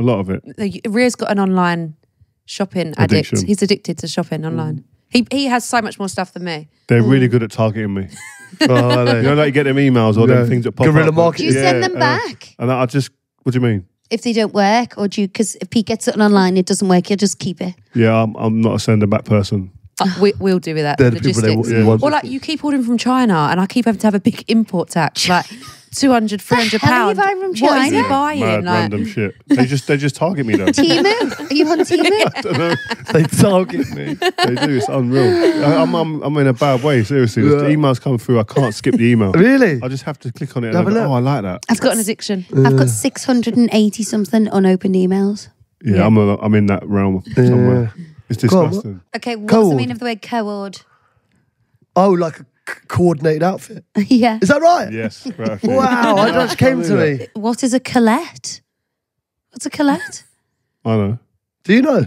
A lot of it. Rio's got an online shopping addict. He's addicted to shopping online. He he has so much more stuff than me. They're really good at targeting me. *laughs* Oh, are they? You know, like you get them emails or Yeah. them things that pop Guerrilla up. marketing. Do you send them uh, back and I just, what do you mean? if they don't work, or do you? Because if he gets it online, it doesn't work, you'll just keep it. Yeah, I'm, I'm not a send them back person. Uh, *sighs* we, we'll do with that. They're the people that Logistics. you want. Or like you keep ordering from China, and I keep having to have a big import tax, *laughs* like 200, 300 hell are you pounds. buying from What is he buying? Mad Like, random shit. They just they just target me though. *laughs* Temu? Are you on Temu? *laughs* They target me. they do. It's unreal. I, I'm, I'm I'm in a bad way. Seriously, Yeah. the emails come through. I can't skip the email. Really? I just have to click on it. And Have I a go, look. oh, I like that. I've got an addiction. I've got 680 something unopened emails. Yeah, Yeah. I'm a, I'm in that realm somewhere. It's Go on, disgusting. Okay, what's Co-ord. the meaning of the word co-ord? Oh, like a c- coordinated outfit. *laughs* yeah. Is that right? Yes. Right. Wow, that just came to me. What is a colette? What's a colette? I know. Do you know?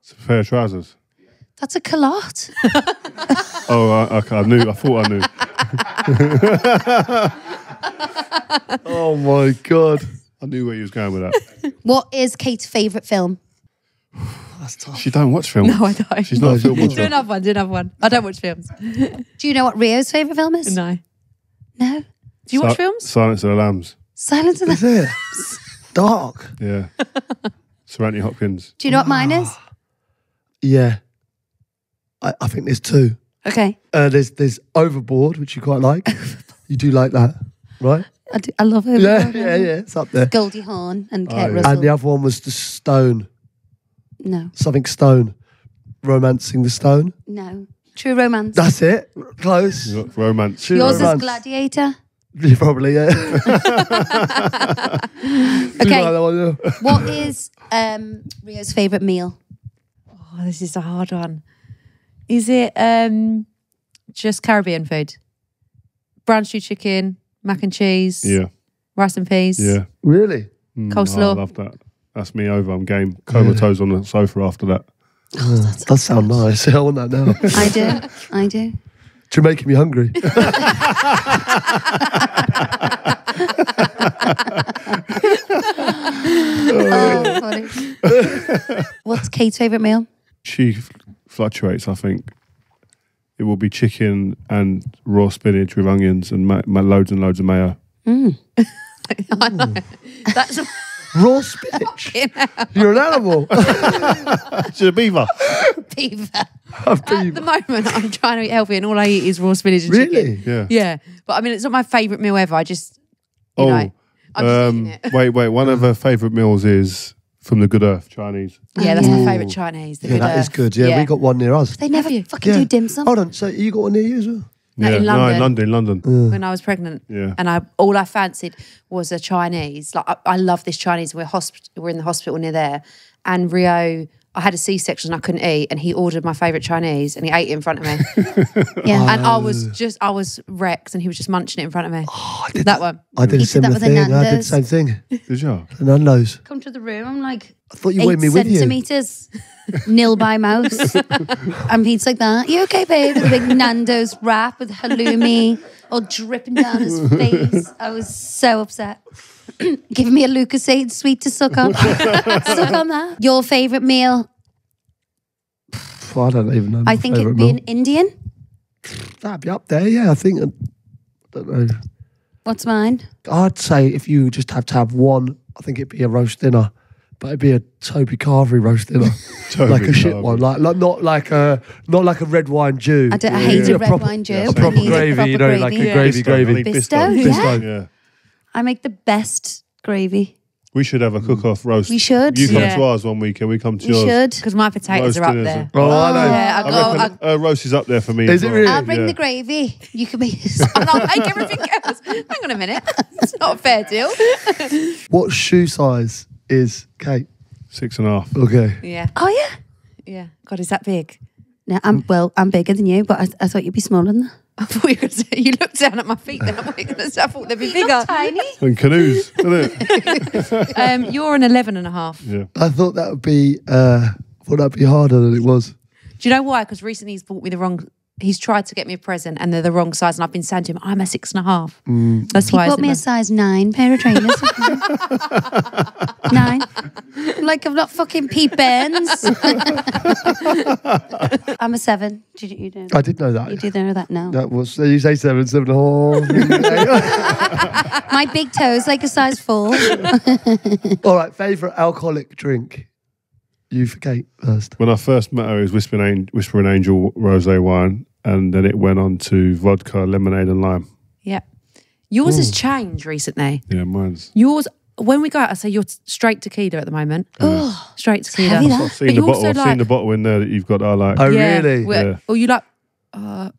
It's a pair of trousers. That's a culotte. *laughs* Oh, I, okay, I knew. I thought I knew. *laughs* Oh my god, I knew where you was going with that. What is Kate's favourite film? *sighs* that's tough. She don't watch films. No, I don't. She's not a film *laughs* watcher. do watcher. another one. Do another one. I don't watch films. Do you know what Rio's favourite film is? No. No. Do you watch films? Silence of the Lambs. Silence of the. Is it *laughs* dark? Yeah. *laughs* Sir Anthony Hopkins. Do you know what mine is? Yeah, I, I think there's two. Okay. Uh, there's there's Overboard, which you quite like. you do like that, right? I, do, I love it. Yeah, yeah, yeah. It's up there. Goldie Hawn and Kurt Oh, yeah. Russell. And the other one was the Stone, no, something Stone, romancing the Stone. no. True Romance. That's it. Close. You got romance. True Yours romance. is Gladiator. Yeah, Probably, yeah. *laughs* Okay. like one, yeah? what is um, Rio's favourite meal? Oh, this is a hard one. Is it um just Caribbean food? Brown stew chicken, mac and cheese, Yeah. rice and peas. Yeah. Really? Mm, Coleslaw. I love that. That's me over. I'm game. Comatose on the sofa after that. Oh, Does sound nice. *laughs* I want that now. I do. I do. *laughs* You're making me hungry. *laughs* Oh, funny. What's Kate's favourite meal? She f- fluctuates, I think. It will be chicken and raw spinach with onions and ma- ma- loads and loads of mayo. Mm. I know. Mm. That's Raw spinach. *laughs* You're an animal. *laughs* She's a beaver. Beaver. at the moment I'm trying to eat healthy and all I eat is raw spinach and really? chicken. Yeah. Yeah. But I mean it's not my favourite meal ever. I just you know I'm just um, eating it. wait, wait. One of her favourite meals is from the Good Earth Chinese. Yeah, that's my favourite Chinese. The Yeah, good that is earth. good. Yeah, we got one near us. They never you? fucking Yeah. do dim sum. Hold on. So you got one near you as well? No, in No, in London. London, London. Mm. when I was pregnant. Yeah. And I all I fancied was a Chinese. Like I, I love this Chinese. We're hosp- we're in the hospital near there. And Rio I had a C section, and I couldn't eat, and he ordered my favorite Chinese, and he ate it in front of me, *laughs* Yeah. and I oh. was just I was wrecked, and he was just munching it in front of me. Oh, i did that one. I did He a did that similar with thing. I did the Nando's. same thing. Did you? The Nando's. Come to the room. I'm like I thought you eight wanted me with you. centimeters, nil by mouse, *laughs* and Pete's like that. You okay, babe? With a big Nando's wrap with halloumi all dripping down his *laughs* face. I was so upset. *clears throat* Giving me a Lucozade sweet to suck on. *laughs* suck on that. Your favorite meal? I don't even know. I think it'd be meal. an Indian. That'd be up there. Yeah, I think. I don't know. What's mine? I'd say if you just have to have one, I think it'd be a roast dinner. But it'd be a Toby Carvery roast dinner, *laughs* Toby like a shit Carvery. one, like, like not like a not like a red wine jus. I, don't, I Yeah, hate yeah. a A red proper- wine jus. a I proper need gravy, proper you know, like a gravy. gravy, Bisto, gravy. I need Bisto, Bisto. yeah. Yeah. I make the best gravy. We should have a cook-off roast. We should. You come Yeah. to ours one week and we come to We yours. should. Because my potatoes Roast are up dinners there. Oh, I know. Yeah, I I go. reckon uh, roast is up there for me. Is as it well. really? I'll bring Yeah. the gravy. You can make and I'll make everything else. Hang on a minute. *laughs* It's not a fair deal. *laughs* What shoe size is Kate? Six and a half. Okay. Yeah. Oh yeah. Yeah. God, is that big? No, I'm well. I'm bigger than you, but I, I thought you'd be smaller than that. *laughs* I thought you were going to say, you looked down at my feet then. I thought, you were gonna I thought they'd be bigger. Tiny. *laughs* And canoes, isn't it? *laughs* Um, you're an 11 and a half. Yeah. I thought that would be. Uh, I thought that'd be harder than it was. Do you know why? Because recently he's bought me the wrong. He's tried to get me a present and they're the wrong size, and I've been saying to him, "I'm a six and a half." Mm. That's He why. I bought me a size nine pair of trainers. nine. Like I'm not fucking Pete Burns. *laughs* I'm a seven. Did you, you know? I did know that. You do know that now. That was. You say seven, seven and a half. *laughs* My big toes like a size four. *laughs* All right. Favorite alcoholic drink. You for Kate first. When I first met her, it was Whispering Angel, Whispering Angel rosé wine, and then it went on to vodka, lemonade, and lime. Yeah. Yours has changed recently. Yeah, mine's. Yours, when we go out, I say you're straight tequila at the moment. Oh, Straight tequila. heavy that. I've seen But the bottle. also I've like- seen the bottle in there that you've got. I like. Oh Yeah. really? Well, Yeah. Or you like, uh,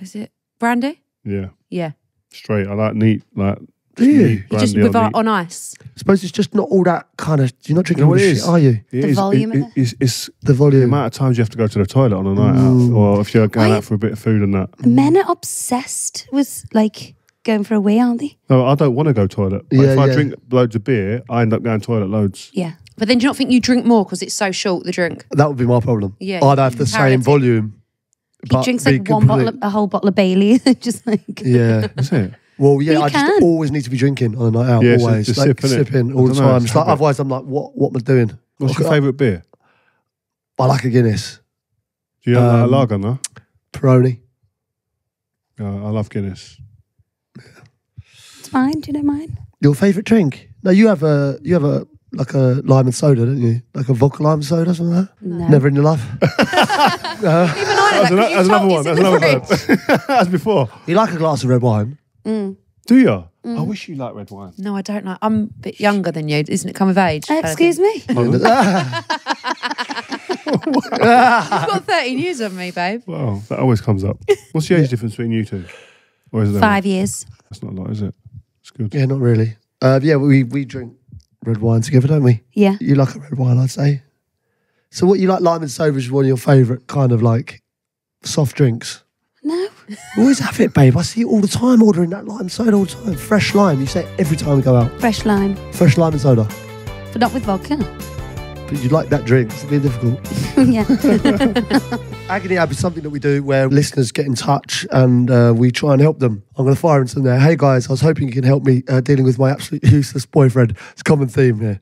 is it brandy? yeah, Yeah. straight. I like neat. Like Do you? just with our, on ice. I suppose it's just not all that kind of. You're not drinking You know all what this it shit, is? are you? It The is- volume it- of it. it's, it's The the amount of times you have to go to the toilet on a night out, mm. or if you're going Why- out for a bit of food and that. Mm. Men are obsessed with like going for a wee, aren't they? No, I don't want to go toilet. But Yeah, if I yeah. drink loads of beer, I end up going toilet loads. Yeah. But then do you not think you drink more because it's so short, the drink? That would be my problem. Yeah, I'd have the same paralytic. volume. He drinks like one bottle, of, a whole bottle of Bailey, *laughs* just like. Yeah. Is it? Well, yeah, You I just can. always need to be drinking on a night out. Yeah, so always, just like sip, innit? sipping I all the don't know, time. it's It's like, habit. otherwise, I'm like, what? What am I doing? What's Okay, your favourite beer? I like a Guinness, Do you have like Um, a lager, no? Peroni. Uh, I love Guinness. It's fine. Do you know mine? Your favorite drink? No, you have a you have a like a lime and soda, don't you? Like a vodka lime soda, something like that. No. Never in your life. *laughs* Even I know That's, that, ano- 'cause you that's another told one. us That's the another fridge. one. *laughs* That's before. You like a glass of red wine? Mm. Do you? I wish you liked red wine. No, I don't know. I'm a bit younger than you. Isn't it come of age? Uh, excuse me. *laughs* You've got 13 years on me, babe. Wow, that always comes up. What's the age difference between you two? Or is there Five years. That's not a lot, is it? It's good. yeah, not really. Uh, yeah, we we drink red wine together, don't we? Yeah. You like a red wine, I'd say. So, what you like? Lime and soda is one of your favourite kind of like soft drinks. No. Always have it, babe. I see you all the time ordering that lime soda all the time. Fresh lime. You say it every time we go out. Fresh lime, Fresh lime and soda. but not with vodka. But you like that drink. It's a bit difficult. *laughs* yeah. *laughs* Agony Ab is something that we do where listeners get in touch and uh, we try and help them. I'm going to fire into them there. Hey guys, I was hoping you can help me uh, dealing with my absolute *laughs* useless boyfriend. It's a common theme here.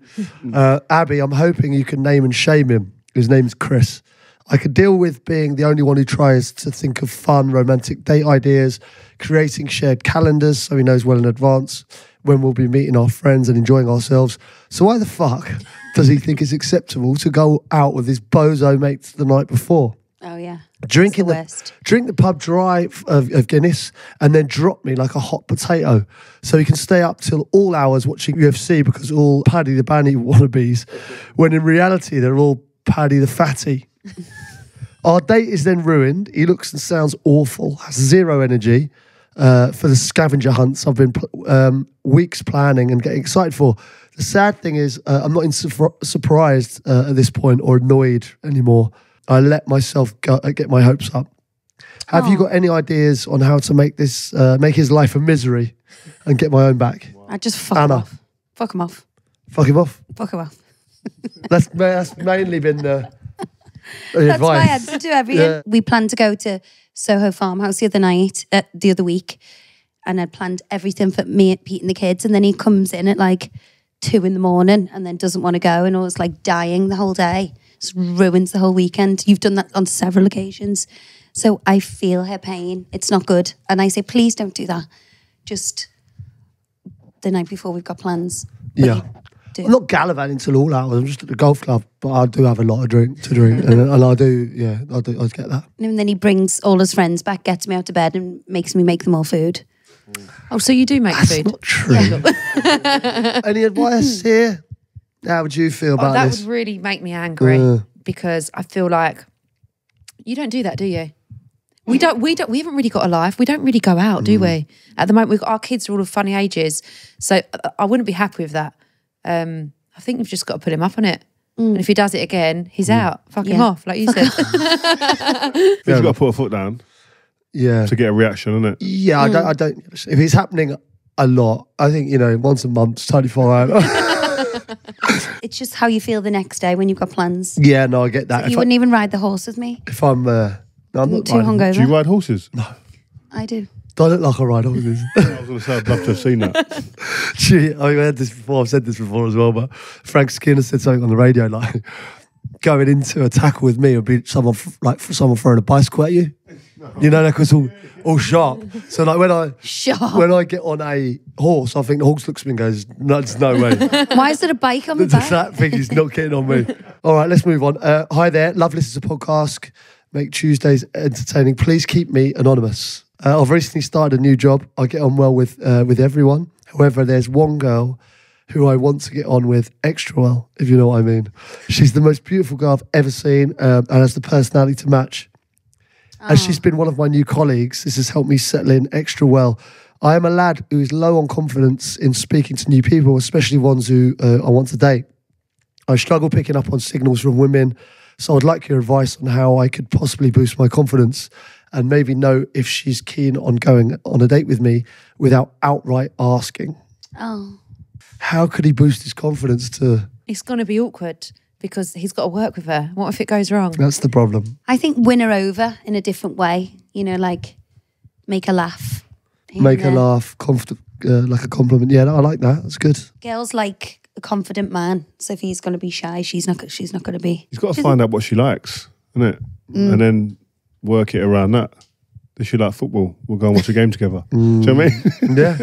Uh, Abby, I'm hoping you can name and shame him. His name's Chris. I could deal with being the only one who tries to think of fun, romantic date ideas, creating shared calendars so he knows well in advance when we'll be meeting our friends and enjoying ourselves. So why the fuck does he think it's acceptable to go out with his bozo mates the night before? Oh yeah. drinking the the, drink the pub dry of, of Guinness and then drop me like a hot potato, so he can stay up till all hours watching UFC because all Paddy the Baddy wannabes, when in reality they're all Paddy the Fatty. Our date is then ruined. He looks and sounds awful, has zero energy uh, for the scavenger hunts I've been um, weeks planning and getting excited for. The sad thing is, uh, I'm not surprised uh, at this point or annoyed anymore. I let myself go, uh, get my hopes up. Have you got any ideas on how to make this uh, make his life a misery and get my own back? I just fuck him off. Fuck him off. Fuck him off. Fuck him off. *laughs* That's that's mainly been the That's my advice. answer to everything. Yeah. We planned to go to Soho Farmhouse the other night, uh, the other week, and I'd planned everything for me, Pete, and the kids. And then he comes in at like two in the morning and then doesn't want to go and was like dying the whole day. Just ruins the whole weekend. You've done that on several occasions. So I feel her pain. It's not good. And I say, please don't do that. Just the night before we've got plans. But Yeah. You do. I'm not gallivanting till all hours. I'm just at the golf club, but I do have a lot of drink to drink, and, and I do, yeah, I do, I get that. And then he brings all his friends back, gets me out of bed, and makes me make them all food. Oh, so you do make food? That's food? not true. *laughs* Any advice here? How would you feel Oh, about that this? would really make me angry Uh. because I feel like you don't do that, do you? We don't. We don't. We haven't really got a life. We don't really go out, do we? At the moment, we've got, our kids are all of funny ages, so I- I wouldn't be happy with that. Um, I think you've just got to put him up on it. And if he does it again, he's out. Fuck him off, like you said. You've got to put a foot down yeah, to get a reaction, isn't it? yeah. I don't, I don't. If it's happening a lot, I think you know, once a month, totally fine. *laughs* It's just how you feel the next day when you've got plans. yeah, no, I get that. You I, wouldn't even ride the horse with me. if I'm, uh, no, I'm not Too riding. hungover. Do you ride horses? No. I do. Do I look like I ride horses? I was going to say, I'd love to have seen that. *laughs* Gee, I've heard this before. I've said this before as well. But Frank Skinner said something on the radio like *laughs* going into a tackle with me would be someone like someone throwing a bicycle at you. You know, like it's all all sharp. So like when I Sharp. when I get on a horse, I think the horse looks at me and goes, "No, there's no way." *laughs* Why is there a bike on the There's back? that thing is not getting on me. All right, let's move on. Uh, hi there, love listens to podcast. Make Tuesdays entertaining. Please keep me anonymous. Uh, I've recently started a new job. I get on well with uh, with everyone. However, there's one girl who I want to get on with extra well, if you know what I mean. She's the most beautiful girl I've ever seen, um, and has the personality to match. As she's been one of my new colleagues, this has helped me settle in extra well. I am a lad who is low on confidence in speaking to new people, especially ones who uh, I want to date. I struggle picking up on signals from women, so I'd like your advice on how I could possibly boost my confidence and maybe know if she's keen on going on a date with me without outright asking. Oh. How could he boost his confidence to? it's going to be awkward because he's got to work with her. What if it goes wrong? That's the problem. I think win her over in a different way. You know, like make her laugh. Make her laugh, conf- uh, like a compliment. Yeah, I like that. That's good. Girls like a confident man. So if he's going to be shy, she's not. She's not going to be. He's got to find out what she likes, isn't it? And then work it around that. Does she like football? We'll go and watch a game together. Do you know what I mean? *laughs* Yeah.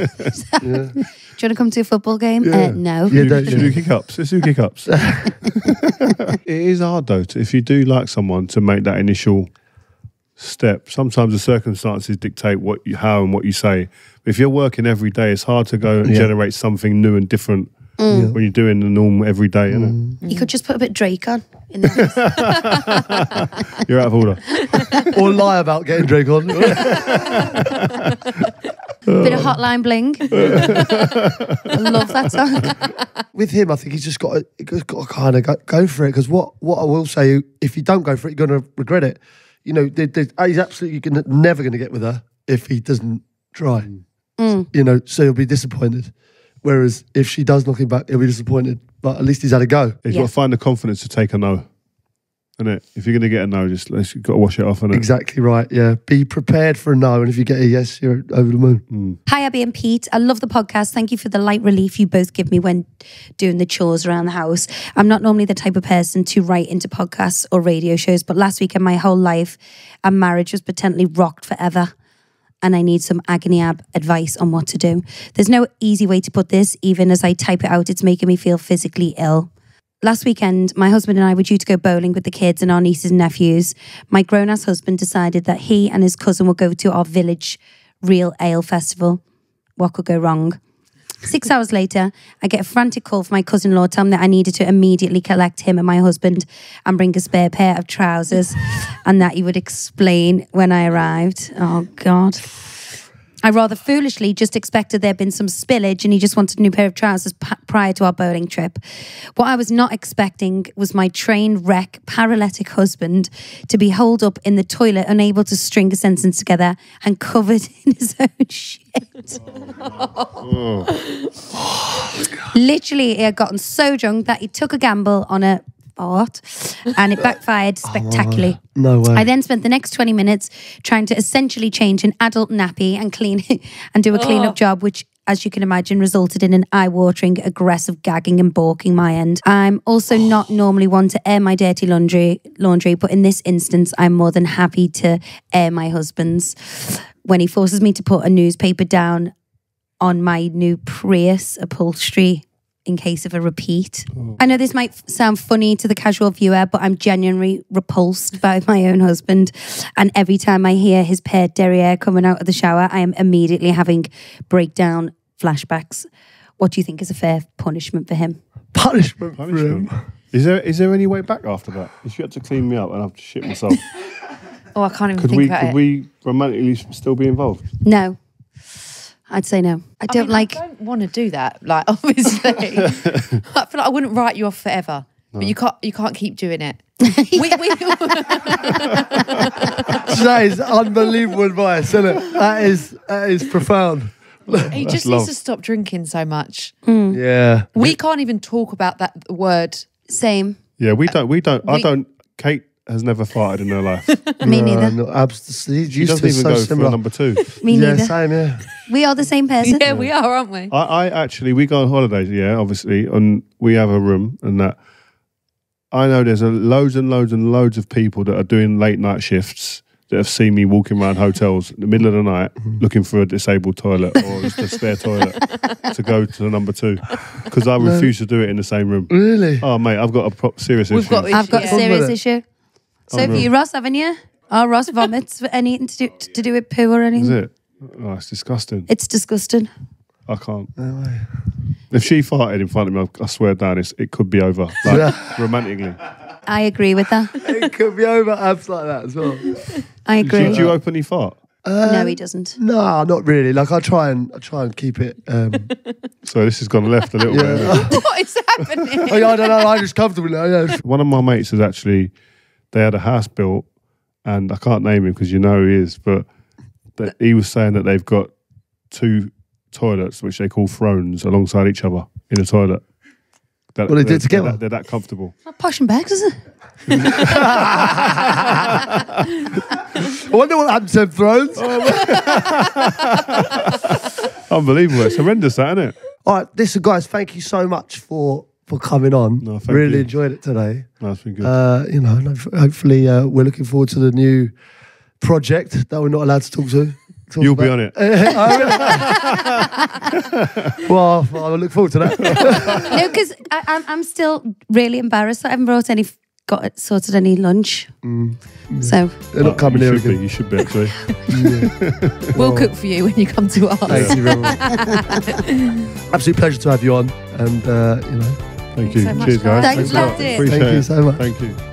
Do you want to come to a football game? Uh, no. Yeah, don't Should we you? do kick ups? Let's do kick ups. *laughs* it is hard though, to, if you do like someone, to make that initial step. Sometimes the circumstances dictate what you, how and what you say. If you're working every day, it's hard to go and Yeah. generate something new and different Mm. when you're doing the normal every day. Isn't mm. You could just put a bit Drake on. In the? *laughs* You're out of order. *laughs* or lie about getting Drake on. *laughs* bit of Hotline Bling. I love that song. with him, I think he's just got to, got to kind of go, go for it. Because what, what I will say, if you don't go for it, you're going to regret it. You know, there- there- uh, he's absolutely gonna, never going to get with her if he doesn't try. Mm. You know, so he'll be disappointed. Whereas if she does knock him back, he'll be disappointed. But at least he's had a go. You've Yeah. got to find the confidence to take a no. And it, if you're going to get a no, just let's, you've got to wash it off. Innit? Exactly right. Yeah, be prepared for a no, and if you get a yes, you're over the moon. Hmm. Hi, Abby and Pete. I love the podcast. Thank you for the light relief you both give me when doing the chores around the house. I'm not normally the type of person to write into podcasts or radio shows, but last weekend my whole life and marriage was potentially rocked forever. And I need some agony ab advice on what to do. There's no easy way to put this. Even as I type it out, it's making me feel physically ill. Last weekend, my husband and I were due to go bowling with the kids and our nieces and nephews. My grown ass husband decided that he and his cousin would go to our village real ale festival. What could go wrong? Six hours later, I get a frantic call from my cousin in law telling that I needed to immediately collect him and my husband and bring a spare pair of trousers and that he would explain when I arrived. Oh, God. I rather foolishly just expected there had been some spillage and he just wanted a new pair of trousers prior to our bowling trip. What I was not expecting was my train wreck paralytic husband to be holed up in the toilet, unable to string a sentence together and covered *laughs* in his own shit. *laughs* Literally, he had gotten so drunk that he took a gamble on a fart and it backfired oh, spectacularly. No way. I then spent the next 20 minutes trying to essentially change an adult nappy and clean *laughs* and do a cleanup oh. job, which as you can imagine, resulted in an eye-watering, aggressive gagging and balking my end. I'm also not oh. normally one to air my dirty laundry, laundry, but in this instance, I'm more than happy to air my husband's. When he forces me to put a newspaper down on my new Prius upholstery in case of a repeat. Oh. I know this might sound funny to the casual viewer, but I'm genuinely repulsed by my own husband. And every time I hear his pet derriere coming out of the shower, I am immediately having breakdown flashbacks. What do you think is a fair punishment for him? punishment, for Punishment. him. Is there is there any way back after that? If you had to clean me up and I have to shit myself, *laughs* Oh, I can't even could think we about could it. we romantically still be involved? No. I'd say no. I don't mean, like. I don't want to do that. Like, *laughs* obviously, *laughs* I feel like I wouldn't write you off forever. But you can't. You can't keep doing it. *laughs* we, we, That is unbelievable advice, isn't it? That is that is profound. he just love. needs to stop drinking so much. Hmm. Yeah. We can't even talk about that word. Same. Yeah, we don't. We don't. I We- don't. Kate has never farted in her life. *laughs* Me No, neither. no, abs- he's She used doesn't to even so go similar. for number two. Me yeah, neither. same, yeah. We are the same person. Yeah, we are, aren't we? I, I actually we go on holidays, yeah, obviously, and we have a room and that. I know there's a loads and loads and loads of people that are doing late night shifts that have seen me walking around hotels in the middle of the night mm-hmm. looking for a disabled toilet or just a spare toilet to go to the number two because I refuse to do it in the same room. Really? Oh mate, I've got a pro- serious We've issue. got I've got a Yeah. serious issue. So Oh, for no. you, Ross, haven't you? Oh, Ross vomits *laughs* for anything to do to do with poo or anything. Is it? Oh, it's disgusting. It's disgusting. I can't. If she farted in front of me, I I swear down, it's, it could be over. Like, *laughs* romantically. I agree with that. *laughs* it could be over abs like that as well. I Do, agree. do you openly fart? no, he doesn't. No, not really. Like I try and I try and keep it. Um, So this has gone left a little bit. hasn't? What is happening? I, I don't know. I'm just comfortable. now, Yeah. One of my mates has actually, they had a house built, and I can't name him because you know who he is, but that he was saying that they've got two toilets, which they call thrones, alongside each other in a toilet. That, What they did they're- together? They're, that- they're that comfortable. Not posh and Becks, is it? I wonder what happened to them thrones. *laughs* Unbelievable. It's horrendous, that, isn't it? All right, listen, guys. Thank you so much for for coming on. No, thank really you. enjoyed it today. No, it's been good. Uh, you know, hopefully uh, we're looking forward to the new project that we're not allowed to talk to. talk You'll be on it. *laughs* *laughs* Well, I look forward to that. *laughs* No, because I'm I'm still really embarrassed that I haven't brought any got it sorted any lunch. So They're not coming you here should be. You should be, actually. We'll cook for you when you come to us. Thank you very much. Absolute pleasure to have you on, and uh, you know, Thank you. so Cheers, guys. Thanks, a lot. loved it. Appreciate Thank you so much. Thank you.